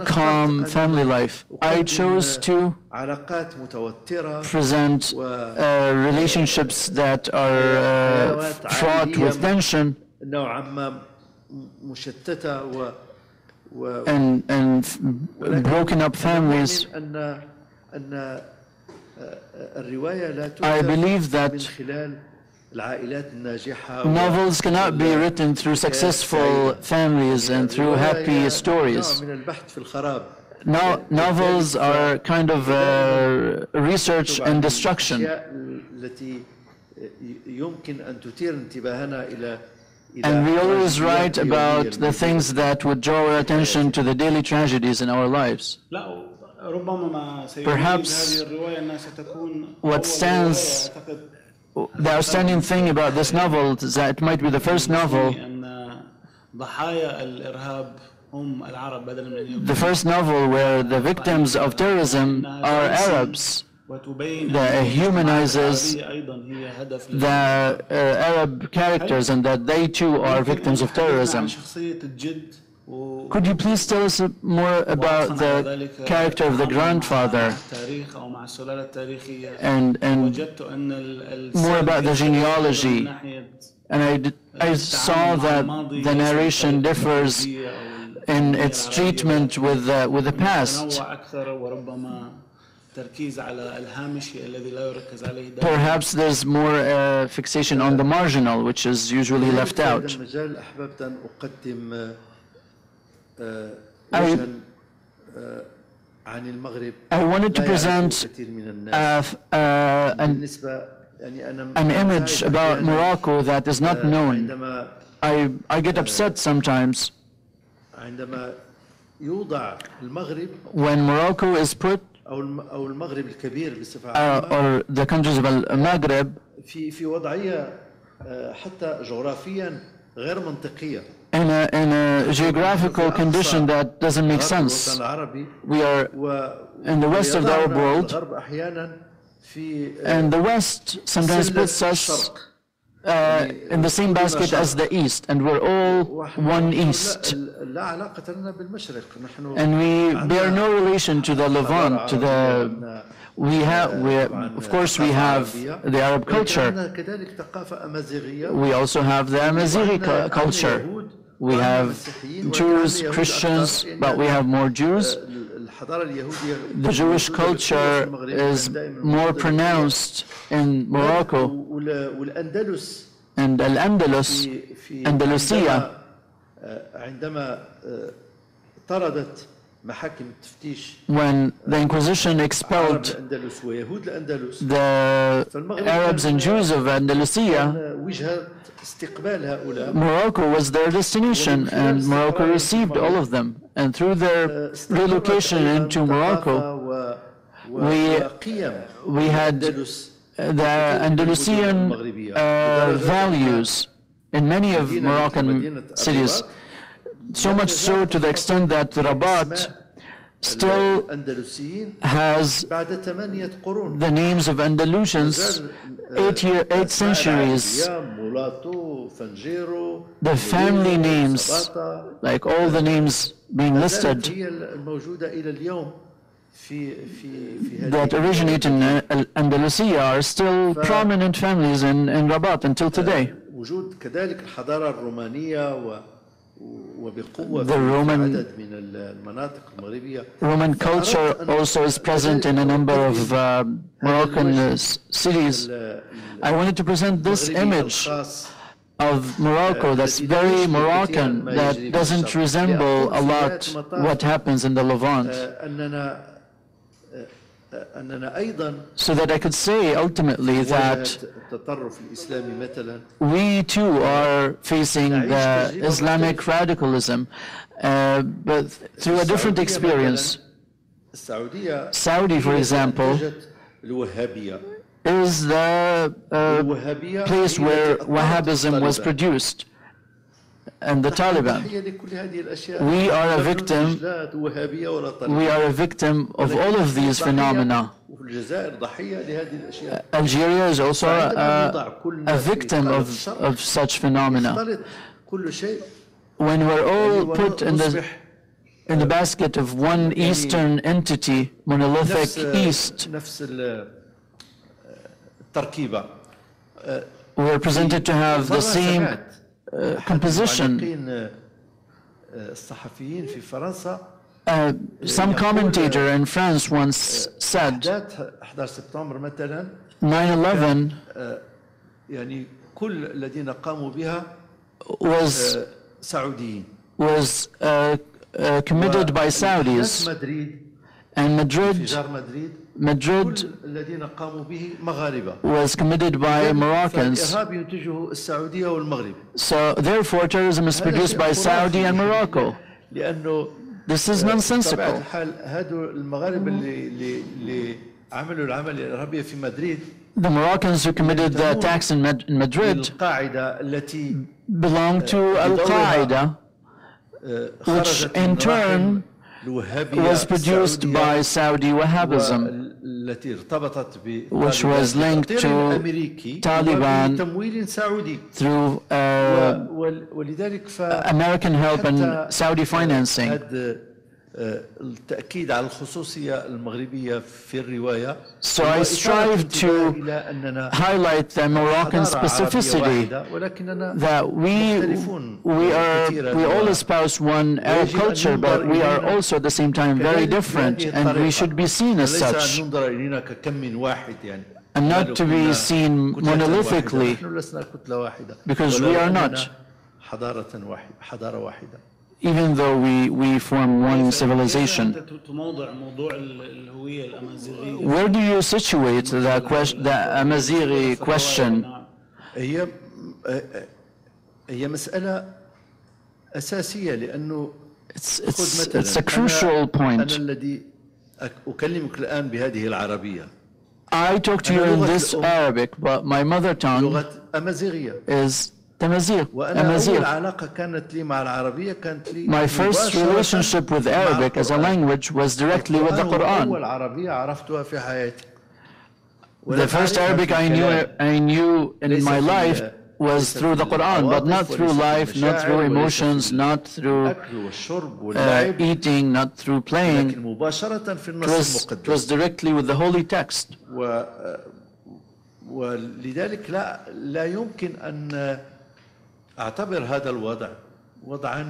calm family life. I chose to present uh, relationships that are uh, fraught with tension and, and broken up families. I believe that Novels cannot be written through successful families and through happy stories. No, novels are kind of uh, research and destruction. And we always write about the things that would draw our attention to the daily tragedies in our lives. Perhaps what stands the outstanding thing about this novel is that it might be the first novel the first novel where the victims of terrorism are Arabs that humanizes the uh, Arab characters and that they too are victims of terrorism. Could you please tell us more about the character of the grandfather and, and more about the genealogy? And I, I saw that the narration differs in its treatment with the, with the past. Perhaps there's more uh, fixation on the marginal, which is usually left out. I, I wanted to present a, a, an, an image about Morocco that is not known. I, I get upset sometimes when Morocco is put uh, or the countries of Maghreb in a, in a geographical condition that doesn't make sense. We are in the west of the Arab world, and the west sometimes puts us uh, in the same basket as the East, and we're all one East. And we bear no relation to the Levant, to the We have, we, of course, we have the Arab culture. عندنا كذلك ثقافة أمازيغية We also have the Amazighi cu- culture. We have Jews, Christians, but we have more Jews. الحضارة اليهودية The Jewish culture is more pronounced in Morocco وال- والأندلس and Al-Andalus. في في أندلسية. عندما- آه، عندما آه، طردت محاكم التفتيش when the Inquisition expelled the Arabs and Jews of Andalusia, Morocco was their destination, and Morocco received all of them. And through their relocation into Morocco, we, we had the Andalusian uh, values in many of Moroccan cities. So much so to the extent that Rabat still has the names of Andalusians eight, year, eight centuries. The family names, like all the names being listed, that originate in Andalusia are still prominent families in, in Rabat until today. The Roman, Roman culture also is present in a number of uh, Moroccan uh, cities. I wanted to present this image of Morocco that's very Moroccan, that doesn't resemble a lot what happens in the Levant so that I could say ultimately that we too are facing the Islamic radicalism, uh, but through a different experience. Saudi, for example, is the uh, place where Wahhabism was produced and the Taliban. We are a victim. We are a victim of all of these phenomena. Algeria is also a, a victim of, of such phenomena. When we're all put in the in the basket of one Eastern entity, monolithic East, we're presented to have the same composition. Uh, some commentator in France once said 9-11 was, was uh, uh, committed by Saudis and Madrid Madrid was committed by Moroccans. So therefore, terrorism is produced by Saudi and Morocco. This is nonsensical. The Moroccans who committed the attacks in Madrid belong to Al Qaeda, which in turn was produced by Saudi Wahhabism, which was linked to Taliban through uh, American help and Saudi financing. So I strive to highlight the Moroccan specificity that we, we, are, we all espouse one Arab culture, but we are also at the same time very different, and we should be seen as such. and not to be seen monolithically because we are not even though we, we form one civilization. Where do you situate the, question, the Amazighi question? It's, it's, it's a crucial point. I talk to you in this Arabic, but my mother tongue is Tamazigh, وأنا أول Amazigh. علاقة كانت لي مع العربية كانت لي My first مباشرة relationship with مع Arabic as a القرآن. language was directly with the القرآن هو أول Quran. عربية عرفتها في حياتي The first Arabic I knew I knew in my life was through the Quran, but not through life, not through emotions, not through الأكل والشرب uh, واللعب eating, not through playing. لكن مباشرة في It النص was, it was المقدس directly with the holy text. و ولذلك لا لا يمكن أن أعتبر هذا الوضع وضعا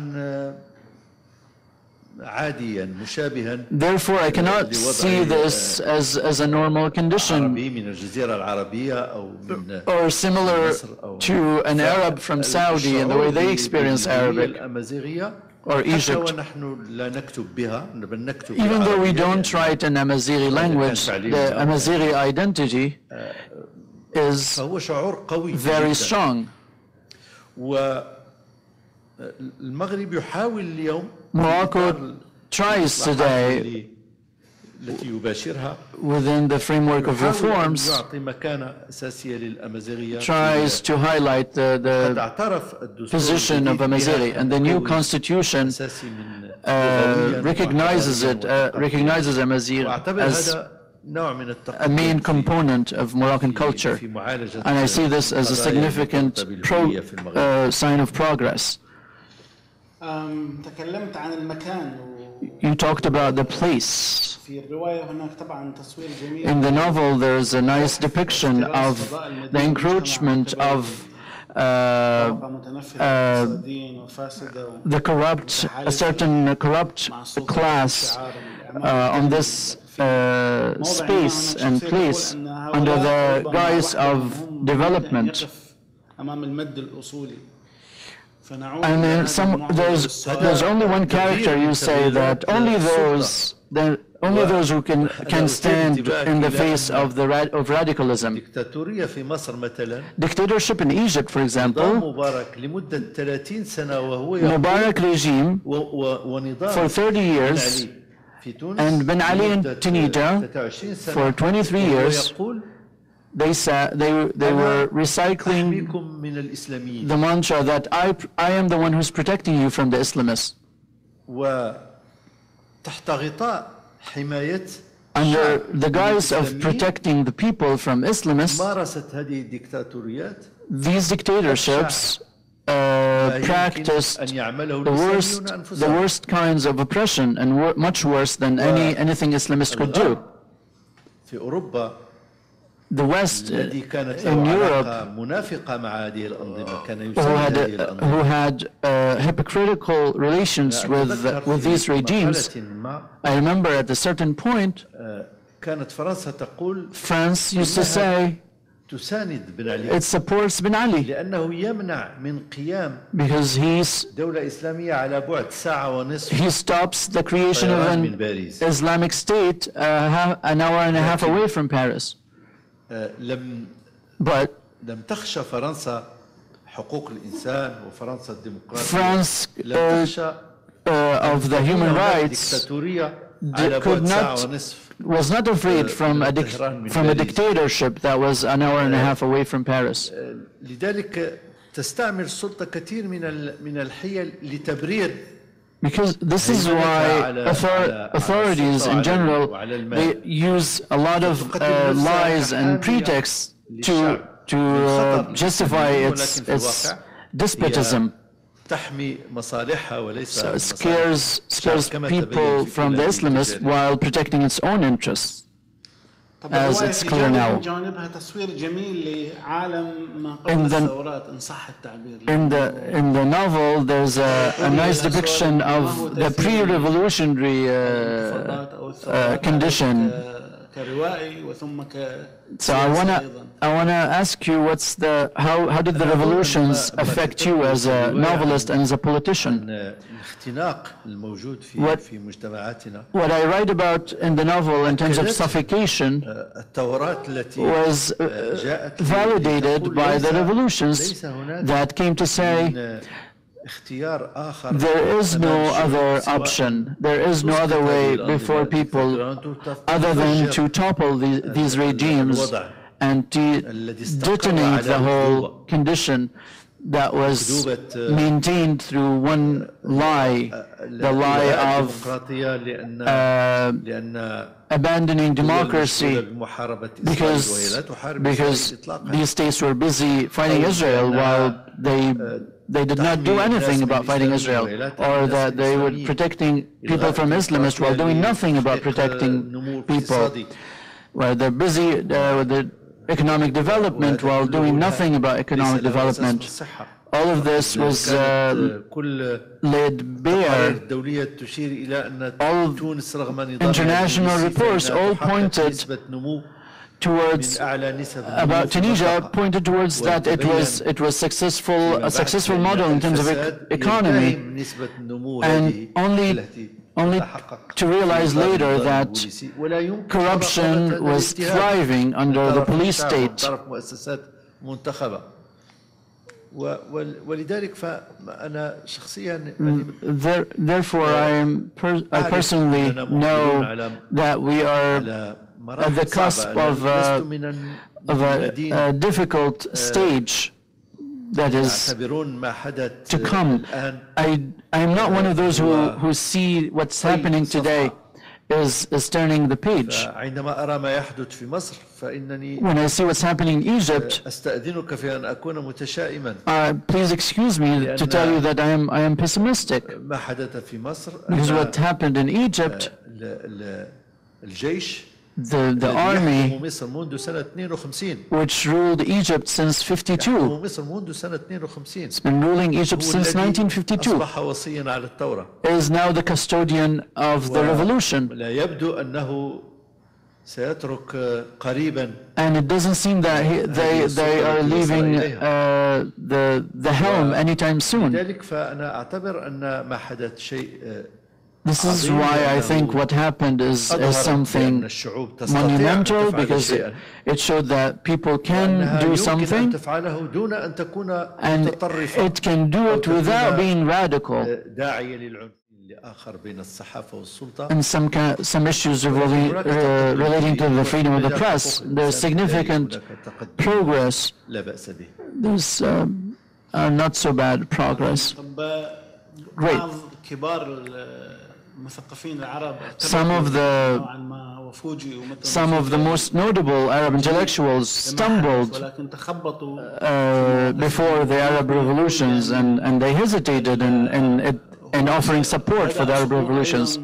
عاديا مشابها Therefore, I cannot see this as, as a normal condition عربي من الجزيرة العربية أو من or similar to an Arab from Saudi and the way they experience الشعور Arabic. الأمازيغية or حتى Egypt. ونحن لا نكتب بها بل نكتب Even though we بالعربية don't يعني write in Amazighi language, the Amazighi identity is فهو شعور قوي very جداً. strong. Morocco tries today within the framework of reforms tries to highlight the, the position of Amazigh and the new constitution uh, recognizes it uh, recognizes Amazigh as a main component of Moroccan culture. And I see this as a significant uh, sign of progress. You talked about the place. In the novel, there is a nice depiction of the encroachment of uh, uh, the corrupt, a certain corrupt class uh, on this uh, space and place under the guise of development. And then some, there's, there's only one character you say that only those that only those who can can stand in the face of the of radicalism. Dictatorship in Egypt, for example, Mubarak regime for 30 years and Ben Ali in Tunisia for 23 years they said they they were recycling the mantra that I I am the one who's protecting you from the Islamists. Under the guise of protecting the people from Islamists, these dictatorships uh, practiced the worst, the worst kinds of oppression and wor much worse than any anything Islamists could do. The West uh, in Europe, who had, who had uh, hypocritical relations with, uh, with these regimes, I remember at a certain point, France used to say تساند بن علي It supports Ben Ali لأنه يمنع من قيام because he's دولة إسلامية على بعد ساعة ونصف he stops the creation of طيران من an باريس Islamic state uh, ha- an hour and a half away from Paris. آه، لم But لم تخشى فرنسا حقوق الإنسان وفرنسا الديمقراطية France لم uh, تخشى uh, of the human دولة rights ديكتاتورية على بعد could ساعة not ونصف was not afraid from a, from a dictatorship that was an hour and a half away from Paris. Because this is why author authorities in general they use a lot of uh, lies and pretexts to to uh, justify its its despotism. So it scares, scares people from the Islamists while protecting its own interests. As it's clear now. In the, in the, in the novel, there's a, a nice depiction of the pre-revolutionary uh, uh, condition ك- كروائي وثم ك So I wanna, I wanna ask you, what's the, how, how did the revolutions affect you as a novelist and as a politician? أن الاختناق الموجود في What- في مجتمعاتنا What I write about in the novel in terms of أكدت- suffocation آه، الثورات التي was uh, آه، جاءت validated لتقول by the ليس- revolutions ليس هناك that came to say من اختيار آخر there is no other option. There is no other way before people other than to topple these, these regimes and to detonate the whole condition that was maintained through one lie, the lie of uh, abandoning democracy because, because these states were busy fighting Israel while they they did not do anything about fighting Israel, or that they were protecting people from Islamists while doing nothing about protecting people. Right, they're busy uh, with the economic development while doing nothing about economic development. All of this was uh, laid bare. All international reports all pointed towards about Tunisia pointed towards that it was it was successful a successful model in terms of economy and only only to realize later that corruption was thriving under the police state. Mm, there, therefore, I, am per, I personally know that we are at the cusp of a, of a, a difficult stage that is to come. I, I am not one of those who, who see what's happening today is, is turning the page. When I see what's happening in Egypt, uh, please excuse me to tell you that I am, I am pessimistic. Because what happened in Egypt, the, the army which ruled Egypt since 52. It's been ruling Egypt since 1952. Is now the custodian of the revolution. And it doesn't seem that he, they, they are leaving uh, the, the helm anytime soon. This is why I think what happened is, is something monumental because it, showed that people can do something and it can do it without being radical. And some, kind, some issues relating, uh, relating to the freedom of the press, there's significant progress. There's uh, uh, not so bad progress. Great. Some of the some of the most notable Arab intellectuals stumbled uh, before the Arab revolutions and, and they hesitated in, in, in offering support for the Arab revolutions.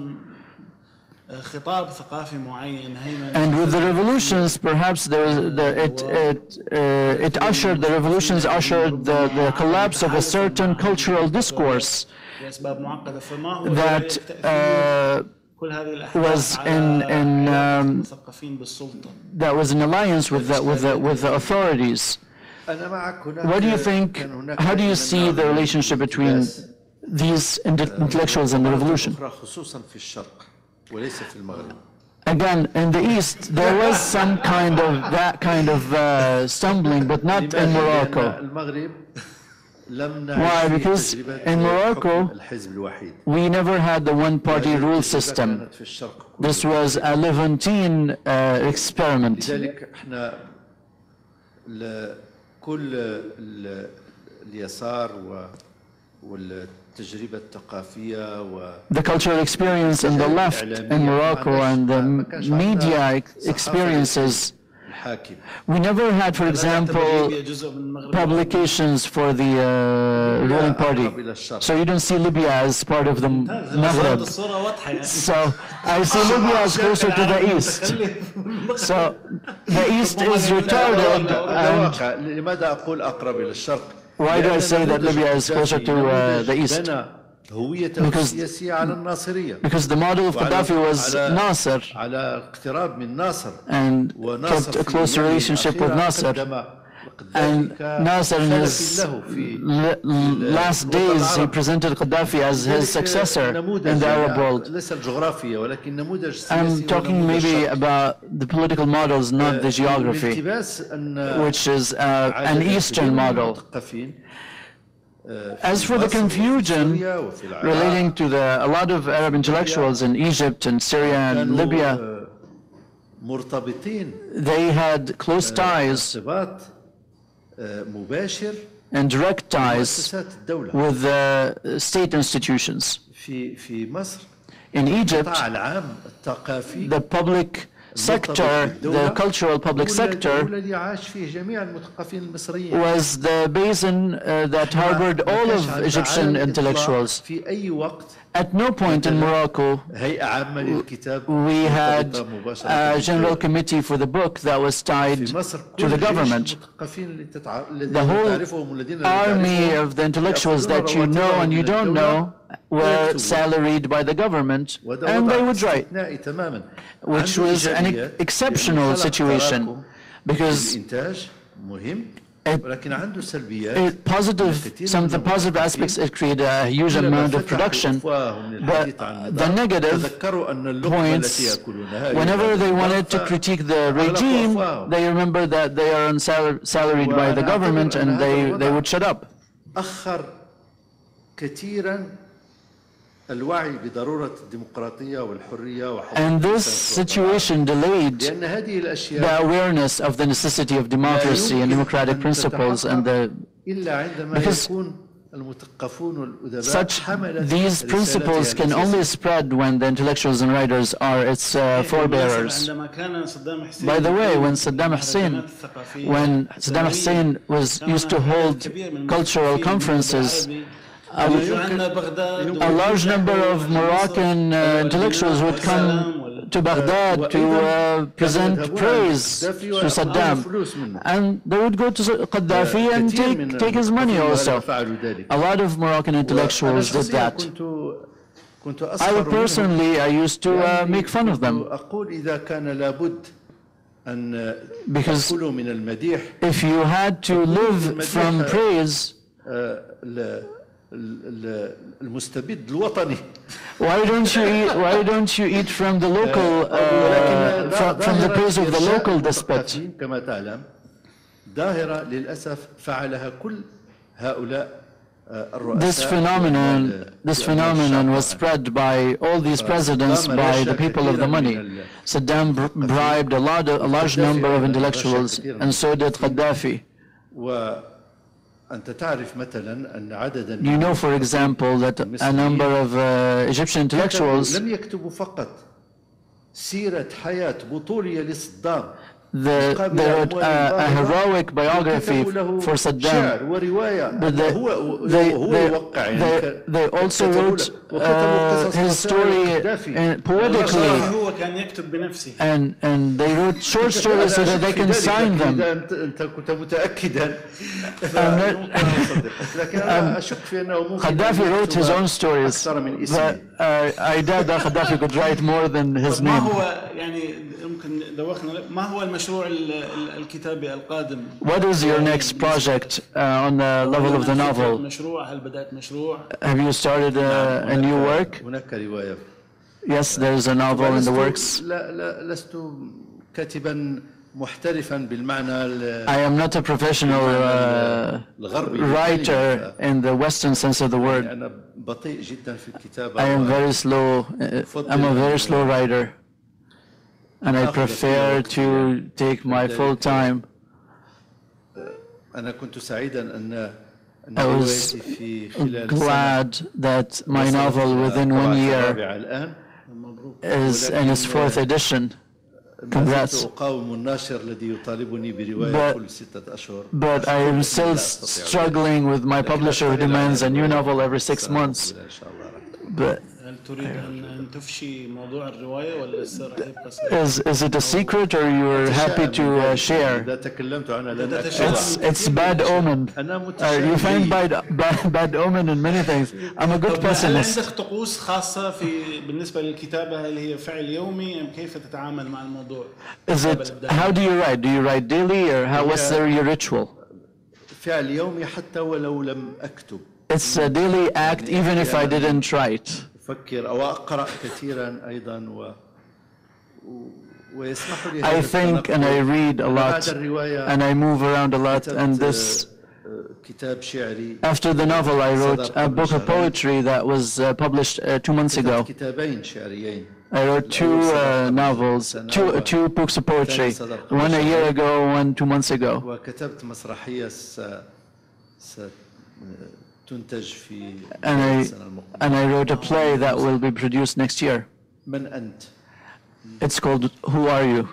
And with the revolutions, perhaps there, the, it, it, uh, it ushered, the revolutions ushered the, the collapse of a certain cultural discourse لاسباب معقده فما هو that تأثير uh, كل هذه الاحداث was على in- in, حياة um, المثقفين بالسلطه that was in alliance with the, with the, with the authorities. أنا معك هناك What do you think, كان هناك how do you دائماً see نوع the من relationship between الالتباس these inte- intellectuals and the revolution? أخرى خصوصا في الشرق وليس في المغرب Again, in the East, there was some kind of, that kind of uh, stumbling, but not in لماذا؟ لأن Morocco. Why? Because in Morocco, we never had the one-party rule system. This was a Levantine uh, experiment. The cultural experience in the left in Morocco and the media experiences we never had, for example, publications for the uh, ruling party. So you don't see Libya as part of the Maghreb. So I see Libya as closer to the east. So the [LAUGHS] east is retarded. And [LAUGHS] why do I say that Libya is closer to uh, the east? بنى هويته Because- السياسية على الناصرية because the model of وعلى- Gaddafi was على- Nasser على اقتراب من ناصر and وناصر kept a في close الأيام relationship with الأخيرة Nasser. قدم And القذافي Nasser in كخلف his له في l- last days, he presented Gaddafi as his successor in the Arab world. ليس الجغرافيا ولكن نموذج سياسي I'm talking ونموذج maybe شرقي. about the political models, not the geography, الالتباس أن which is uh, an عدد Eastern كبير من model. As for the confusion relating to the, a lot of Arab intellectuals in Egypt and Syria and Libya, they had close ties and direct ties with the uh, state institutions. In Egypt, the public sector, the cultural public sector, was the basin uh, that harbored all of Egyptian intellectuals. At no point in Morocco we had uh, a general committee for the book that was tied to the government. The whole army of the intellectuals that you know and you don't know were salaried by the government and they would write. which was an exceptional situation because it, positive, some of the positive aspects, it created a huge amount of production, but the negative points, whenever they wanted to critique the regime, they remember that they are unsalaried by the government and they, they would shut up. And this situation delayed the awareness of the necessity of democracy and democratic principles and the because such these principles can only spread when the intellectuals and writers are its uh, forebearers. By the way, when Saddam Hussein, when Saddam Hussein was used to hold cultural conferences, a large number of Moroccan uh, intellectuals would come to Baghdad to uh, present praise to Saddam. And they would go to Qaddafi and take, take his money also. A lot of Moroccan intellectuals did that. I personally, I used to uh, make fun of them. Because if you had to live from praise, آه، ال- ال- ال- المستبد الوطني Why don't you eat? Why don't you eat from the local, uh, [LAUGHS] from, from the praise of the local despot? المثقفين كما تعلم ظاهرة للأسف فعلها كل هؤلاء آه، الرؤساء This phenomenon, وال- this بأموال phenomenon was الشعب. spread by all these presidents, by the people of the money. Saddam br- bribed a lot, a large number of intellectuals, and so did Gaddafi. وأنت تعرف مثلا أن عددا You know, for example, that a number of uh, Egyptian intellectuals, لم يكتبوا فقط سيرة حياة بطولية لصدام. the, the uh, a, a heroic biography for Saddam. But they, they, they, they also wrote uh, his story poetically, and, and they wrote short [LAUGHS] stories so that they can sign them. [LAUGHS] [LAUGHS] Gaddafi wrote his own stories. But, I doubt that Gaddafi could write more than his طب ما name. هو يعني ممكن دوخنا ما هو المشروع ال- ال- الكتابي القادم؟ What is your next project uh, on the level of the هل novel? مشروع هل بدأت مشروع؟ Have you started uh, a new work? هناك رواية Yes, there's a novel in the لست- works. لا لا لست كاتبا محترفا بالمعنى ال- I am not a professional uh, الغربي writer in the Western sense of the word. أنا بطيء جدا في الكتابة I am very slow. uh, I'm a very slow writer. And I prefer to take my full time. أنا كنت سعيدا أن أن I was روايتي في خلال سنة glad that my وصلت novel إلى within الطبعة one year الرابعة الآن is in its fourth edition. Congrats. But, but I am still struggling with my publisher who demands a new novel every six months. But هل تريد أن أن تفشي موضوع الرواية ولا لسه راح يبقى سر؟ is, is it a secret or you're happy to uh, share? إذا تكلمت عنها لن إذا It's, أكتبها it's bad omen. أنا Uh, you متشائم find جيد. bad, bad, bad omen in many things. I'm a good طب هل pessimist. عندك طقوس خاصة في بالنسبة للكتابة هل هي فعل يومي أم كيف تتعامل مع الموضوع؟ Is it, how do you write? Do you write daily or how, what's the, your ritual? فعل يومي حتى ولو لم أكتب It's a daily act even if I didn't write. أفكر أو أقرأ كثيرا أيضا و... و... ويسمح لي I هذا think and I التنقل. read a بعد lot الرواية and I move around a lot and كتبت this, آه، كتاب شعري after the novel I wrote a book of poetry that was uh, published uh, two months كتبت ago. كتابين شعريين I wrote two uh, novels, two, two books of poetry, one a year ago, one two months ago. وكتبت مسرحية س... ستنتج في And I, السنة المقبلة and I wrote a play that will be produced next year. من أنت؟ It's called Who Are You?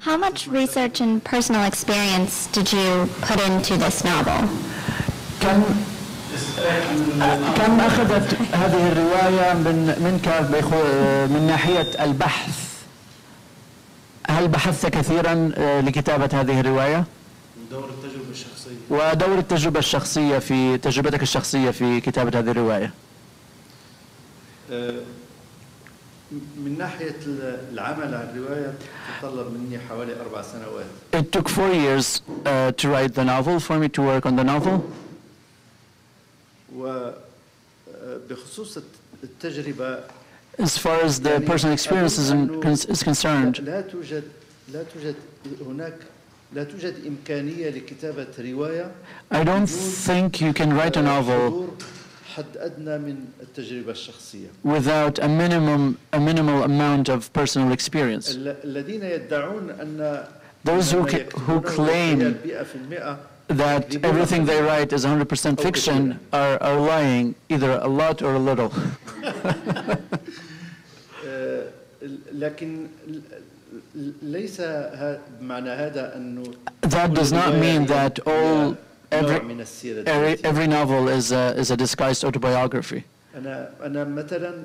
How much research and personal experience did you put into this novel? كم كم أخذت هذه الرواية من منك بخ- من ناحية البحث؟ هل بحثت كثيرا آه، لكتابة هذه الرواية؟ دور التجربة الشخصية ودور التجربة الشخصية في تجربتك الشخصية في كتابة هذه الرواية؟ آه، من ناحية العمل على الرواية تتطلب مني حوالي أربع سنوات It took four years uh, to write the novel, for me to work on the novel. وبخصوص التجربة as far as the personal experience is, is concerned. I don't think you can write a novel without a minimum a minimal amount of personal experience. Those who, who claim That everything they write is 100% fiction are, are lying either a lot or a little. [LAUGHS] آه، لكن ليس ه- معنى هذا أنه That does not mean that all, نوع every, من السيرة every, الذاتية. every novel is a, is a disguised autobiography. أنا أنا مثلا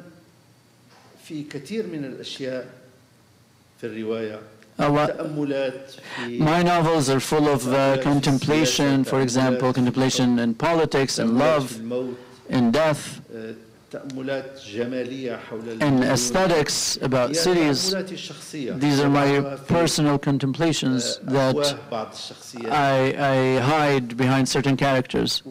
في كثير من الأشياء في الرواية my novels are full of uh, contemplation, for example, contemplation in politics and love and death and aesthetics about cities. These are my personal contemplations that I, I hide behind certain characters.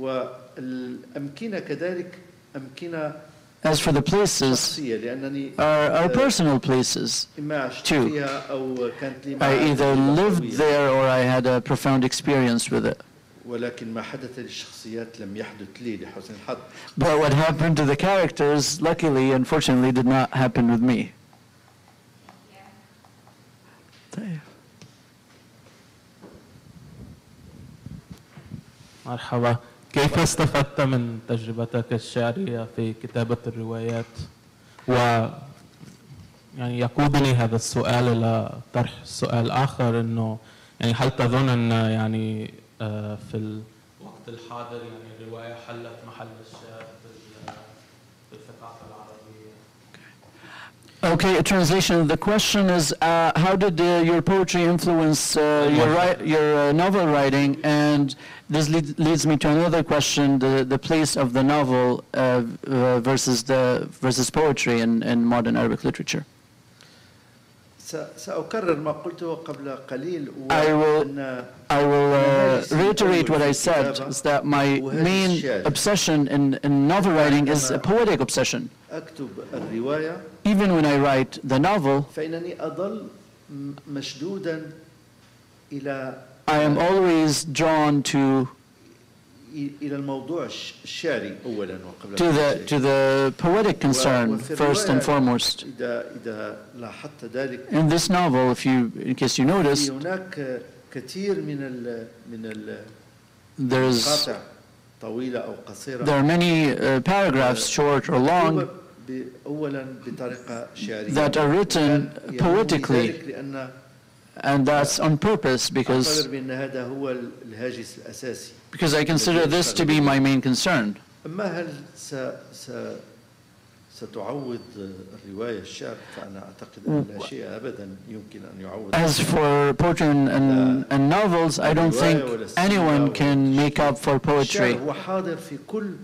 والأمكنة كذلك أمكنة As for the places, شخصية لأنني are, are آه، personal places. إما عشت Two. فيها أو كانت لي I معها either تجربة lived قوية. there or I had a profound experience with it. ولكن ما حدث للشخصيات لم يحدث لي لحسن الحظ But what happened to the characters, luckily, unfortunately, did not happen with me. طيب. مرحبا كيف استفدت من تجربتك الشعرية في كتابة الروايات؟ و يعني يقودني هذا السؤال إلى طرح سؤال آخر إنه يعني هل تظن أن يعني آه، في الوقت الحاضر يعني الرواية حلت محل الشعر؟ Okay, a translation. The question is, uh, how did uh, your poetry influence uh, your, ri- your uh, novel writing? And this lead, leads me to another question: the, the place of the novel uh, uh, versus the versus poetry in, in modern Arabic literature. س- سأكرر ما قلته قبل قليل I will- وأن I will uh, reiterate what I said: is that my main obsession in, in novel writing is a poetic obsession. أكتب الرواية Even when I write the novel, فإنني أظل م- مشدودا إلى I am always drawn to إ- إلى الموضوع الش- الشعري أولا وقبل to كل the شيء. to the poetic concern وفي first and الرواية foremost. إذا إذا لاحظت ذلك In this novel, if you, in case you في notice, هناك كثير من ال من there's المقاطع طويلة أو قصيرة there are many uh, paragraphs, short or long, مكتوبة ب- أولا بطريقة شعرية that are written كان يهمني poetically. ذلك لأن and that's on purpose because أعتبر بأن هذا هو الهاجس الأساسي because I consider this to be my main concern. أما هل س س ستعوض الرواية الشعر فأنا أعتقد أن لا شيء أبدا يمكن أن يعوض As for poetry and, and, and novels, I don't think anyone can make up for الشعر poetry. هو حاضر في كل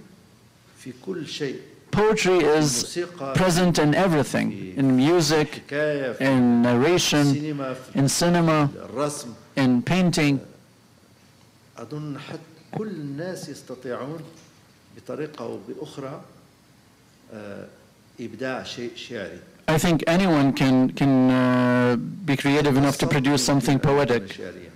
في كل شيء Poetry is الموسيقى present in everything, in music, الحكاية في in narration, السينما في in cinema, الرسم in painting. أظن حتى كل الناس يستطيعون بطريقة أو بأخرى آه، إبداع شيء شعري I think anyone can, can uh, be creative enough to produce something poetic. شعريا.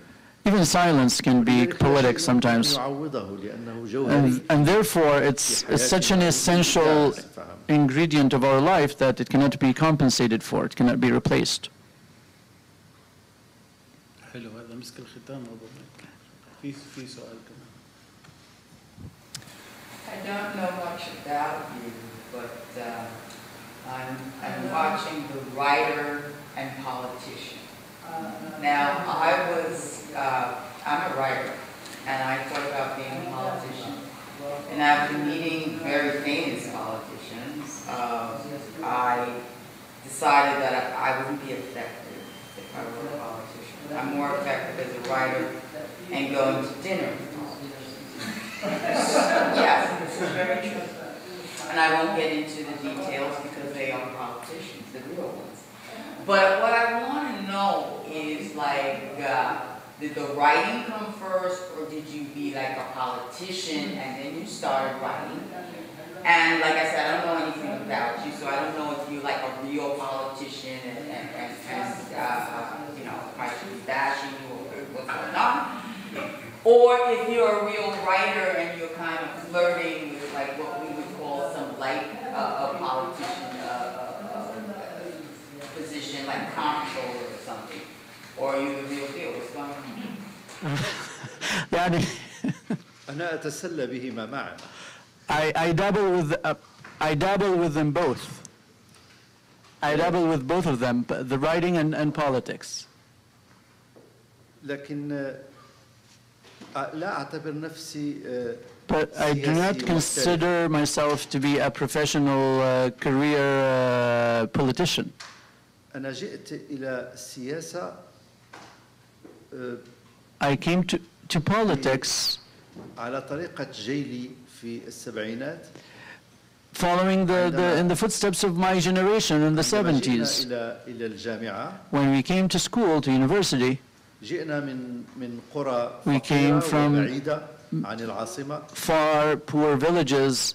Even silence can be ولذلك لا poetic شيء يمكن أن sometimes. يعوضه لأنه جوهري And, and therefore, it's, it's such an essential ingredient of our life that it cannot be compensated for, it cannot be replaced. حلو هذا مسك الختام أظن في في سؤال كمان I don't know much about you, but uh, I'm, I'm watching the writer and politician. Now, I was, uh, I'm a writer, and I thought about being a politician. And after meeting very famous politicians, uh, I decided that I I wouldn't be effective if I were a politician. I'm more effective as a writer and going to dinner true. And I won't get into the details because they are politicians, the real ones. But what I want to know is like, uh, did the writing come first or did you be like a politician and then you started writing? And like I said, I don't know anything about you, so I don't know if you're like a real politician and, and, and, and uh, uh, you know, should be bashing you or what's going on. Or if you're a real writer and you're kind of flirting with like what we would call some light uh, a politician uh, uh, uh, position, like comptroller or something. Or are you the real deal? What's going on? [LAUGHS] يعني [LAUGHS] أنا أتسلى بهما معا I, I dabble with uh, I dabble with them both. I dabble with both of them, b- the writing and, and politics. لكن but I do not consider myself to be a professional uh, career uh, politician. I came to, to politics following the, the, in the footsteps of my generation in the 70s. When we came to school, to university, we came from far, poor villages.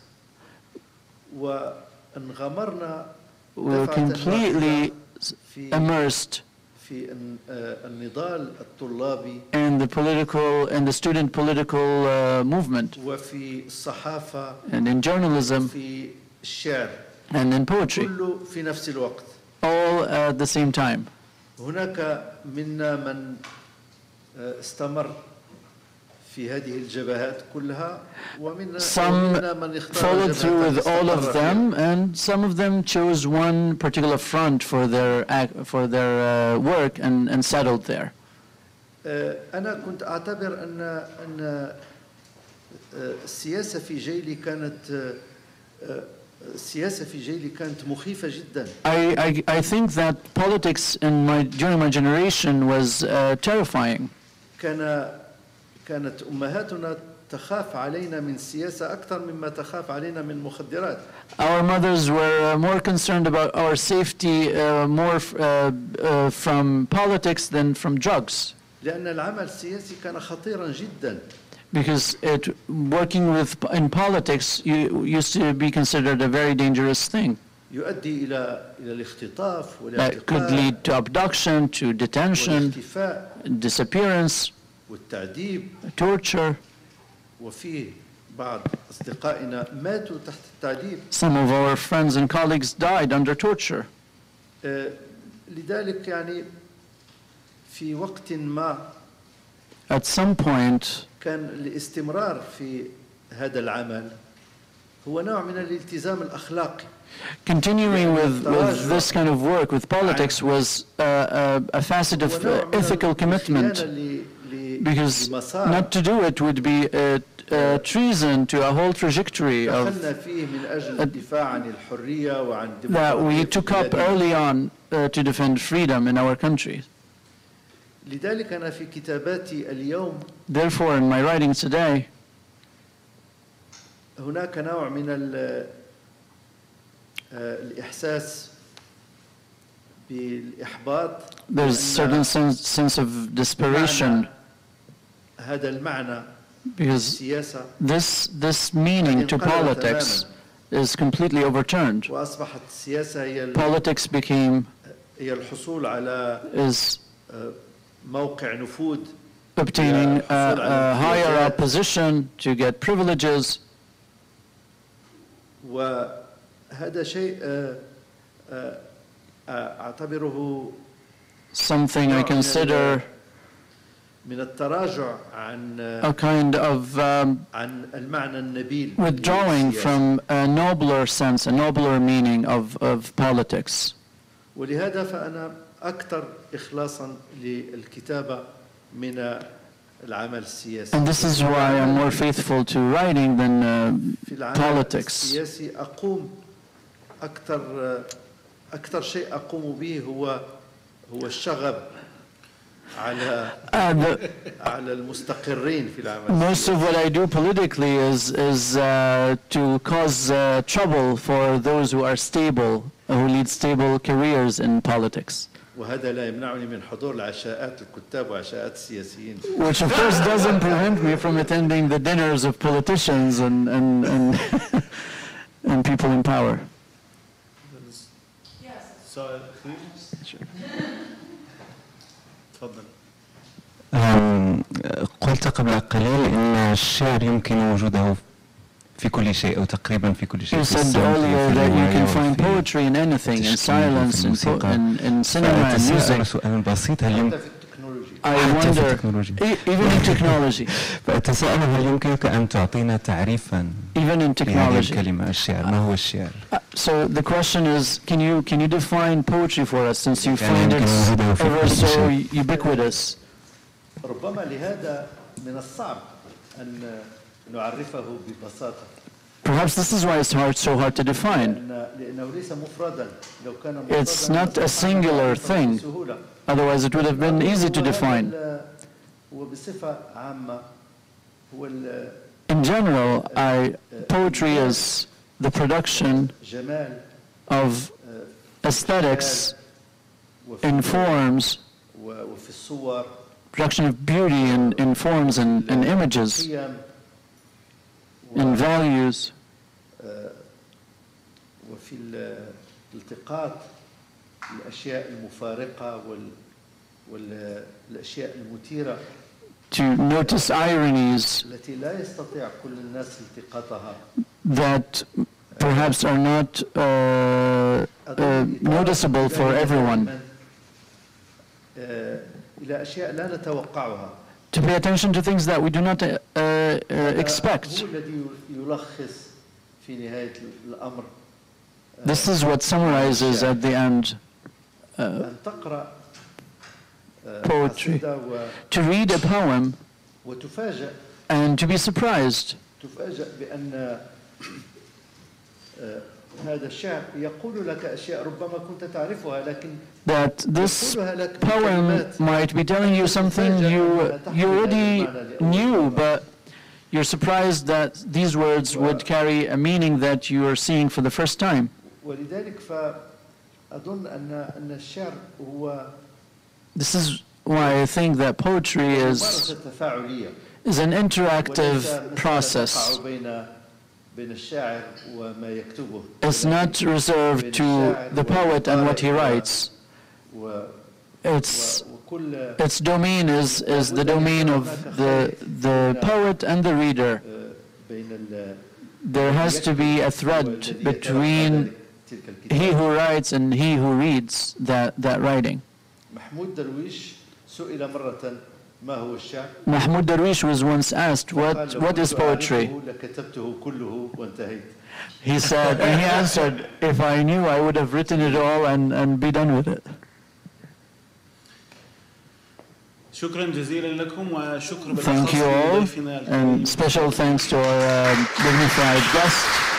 We were completely immersed. in the political and the student political uh, movement. and in journalism. and in poetry. all at the same time. هناك منا من آه، استمر في هذه الجبهات كلها ومنا Some من اختار followed through with all of them, and some of them chose one particular front for their for their uh, work and, and settled there. آه، أنا كنت أعتبر أن أن آه، السياسة في جيلي كانت آه، آه، السياسة في جيلي كانت مخيفة جدا I, I, I think that politics in my during my generation was uh, terrifying. كان كانت أمهاتنا تخاف علينا من السياسة أكثر مما تخاف علينا من المخدرات Our mothers were uh, more concerned about our safety uh, more uh, uh, from politics than from drugs. لأن العمل السياسي كان خطيرا جدا Because it, working with, in politics you, used to be considered a very dangerous thing يؤدي إلى إلى الاختطاف that could والاعتقال lead to abduction, to detention, والاختفاء disappearance, والتعذيب torture. وفيه بعض أصدقائنا ماتوا تحت التعذيب Some of our friends and colleagues died under torture. آه، لذلك يعني في وقت ما At some point, كان الاستمرار في هذا العمل هو نوع من الالتزام الأخلاقي continuing with, with this kind of work, with politics, was uh, a, a facet of هو uh, نوع من ethical commitment. الخيانة ل- ل- Because لمسار not to do it would be a, a treason to a whole trajectory of دخلنا فيه من أجل الدفاع عن الحرية وعن that we الديمقراطية في took up بلادنا. early on uh, to defend freedom in our country. لذلك أنا في كتاباتي اليوم Therefore, in my writing today, هناك نوع من ال- آه، الإحساس بالإحباط there's certain sense, sense of desperation هذا المعنى because this, this meaning to politics is completely overturned. Politics became, is آه، obtaining a, حصول على a higher امتيازات. up position to get privileges. وهذا شيء آه، آه، آه، أعتبره Something I نوع من consider ال- من التراجع عن a آه، kind of um, عن المعنى النبيل withdrawing للسياسة. from a nobler sense, a nobler meaning of, of politics. ولهذا فأنا أكثر إخلاصا للكتابة من العمل السياسي And this is why I'm more faithful to writing than uh, في العمل politics. السياسي أقوم أكثر أكثر شيء أقوم به هو هو الشغب على Uh, على المستقرين في العمل most of what I do politically is, is uh, to cause uh, trouble for those who are stable, who lead stable careers in politics. وهذا لا يمنعني من حضور العشاءات الكتاب وعشاءات السياسيين Which of course doesn't prevent me from attending the dinners of politicians and, and, and, and people in power. سؤال تفضل أم، قلت قبل قليل أن الشعر يمكن وجوده في كل شيء أو تقريبا في كل شيء You في said الصمت earlier وفي that you الرواية can find وفي poetry in anything, in التشكيل silence, وفي in, po- الموسيقى. in, in cinema and فأتساءل music. سؤالا بسيط هل حتى يمكن في التكنولوجيا I حتى في wonder, التكنولوجيا. e- even in [LAUGHS] technology, فأتساءل هل يمكنك أن تعطينا تعريفا even in لهذه technology. الكلمة الشعر ما هو الشعر؟ Uh, So the question is, can you, can you define poetry for us since you يعني find يمكن it وجوده في ever كل so شيء. ubiquitous? ربما لهذا من الصعب أن نعرفه ببساطة Perhaps this is why it's hard, so hard to define. It's not a singular thing, otherwise it would have been easy to define. In general, I, poetry is the production of aesthetics in forms, production of beauty in, in forms and, and images قيم in values, آه، وفي في الالتقاط الأشياء المفارقة وال والأشياء المثيرة to notice ironies التي لا يستطيع كل الناس التقاطها that perhaps are not uh, uh, أظن noticeable for everyone. آه، إلى أشياء لا نتوقعها to pay attention to things that we do not uh, uh, expect. This is what summarizes at the end uh, poetry. To read a poem and to be surprised هذا الشعر يقول لك أشياء ربما كنت تعرفها لكن that this يقولها لك poem بكلمات might be telling you something you, you already knew, but you're surprised that these words would carry a meaning that you are seeing for the first time. ولذلك فأظن أن أن الشعر هو This is why I think that poetry is, ممارسة تفاعلية is an وليس interactive مسألة process. is not reserved to the poet and what he writes. It's, its domain is, is the domain of the, the poet and the reader. There has to be a thread between he who writes and he who reads that, that writing. Mahmoud Darwish was once asked, what, what is poetry? He said, and he answered, if I knew, I would have written it all and, and be done with it. Thank you all, and special thanks to our uh, dignified guests.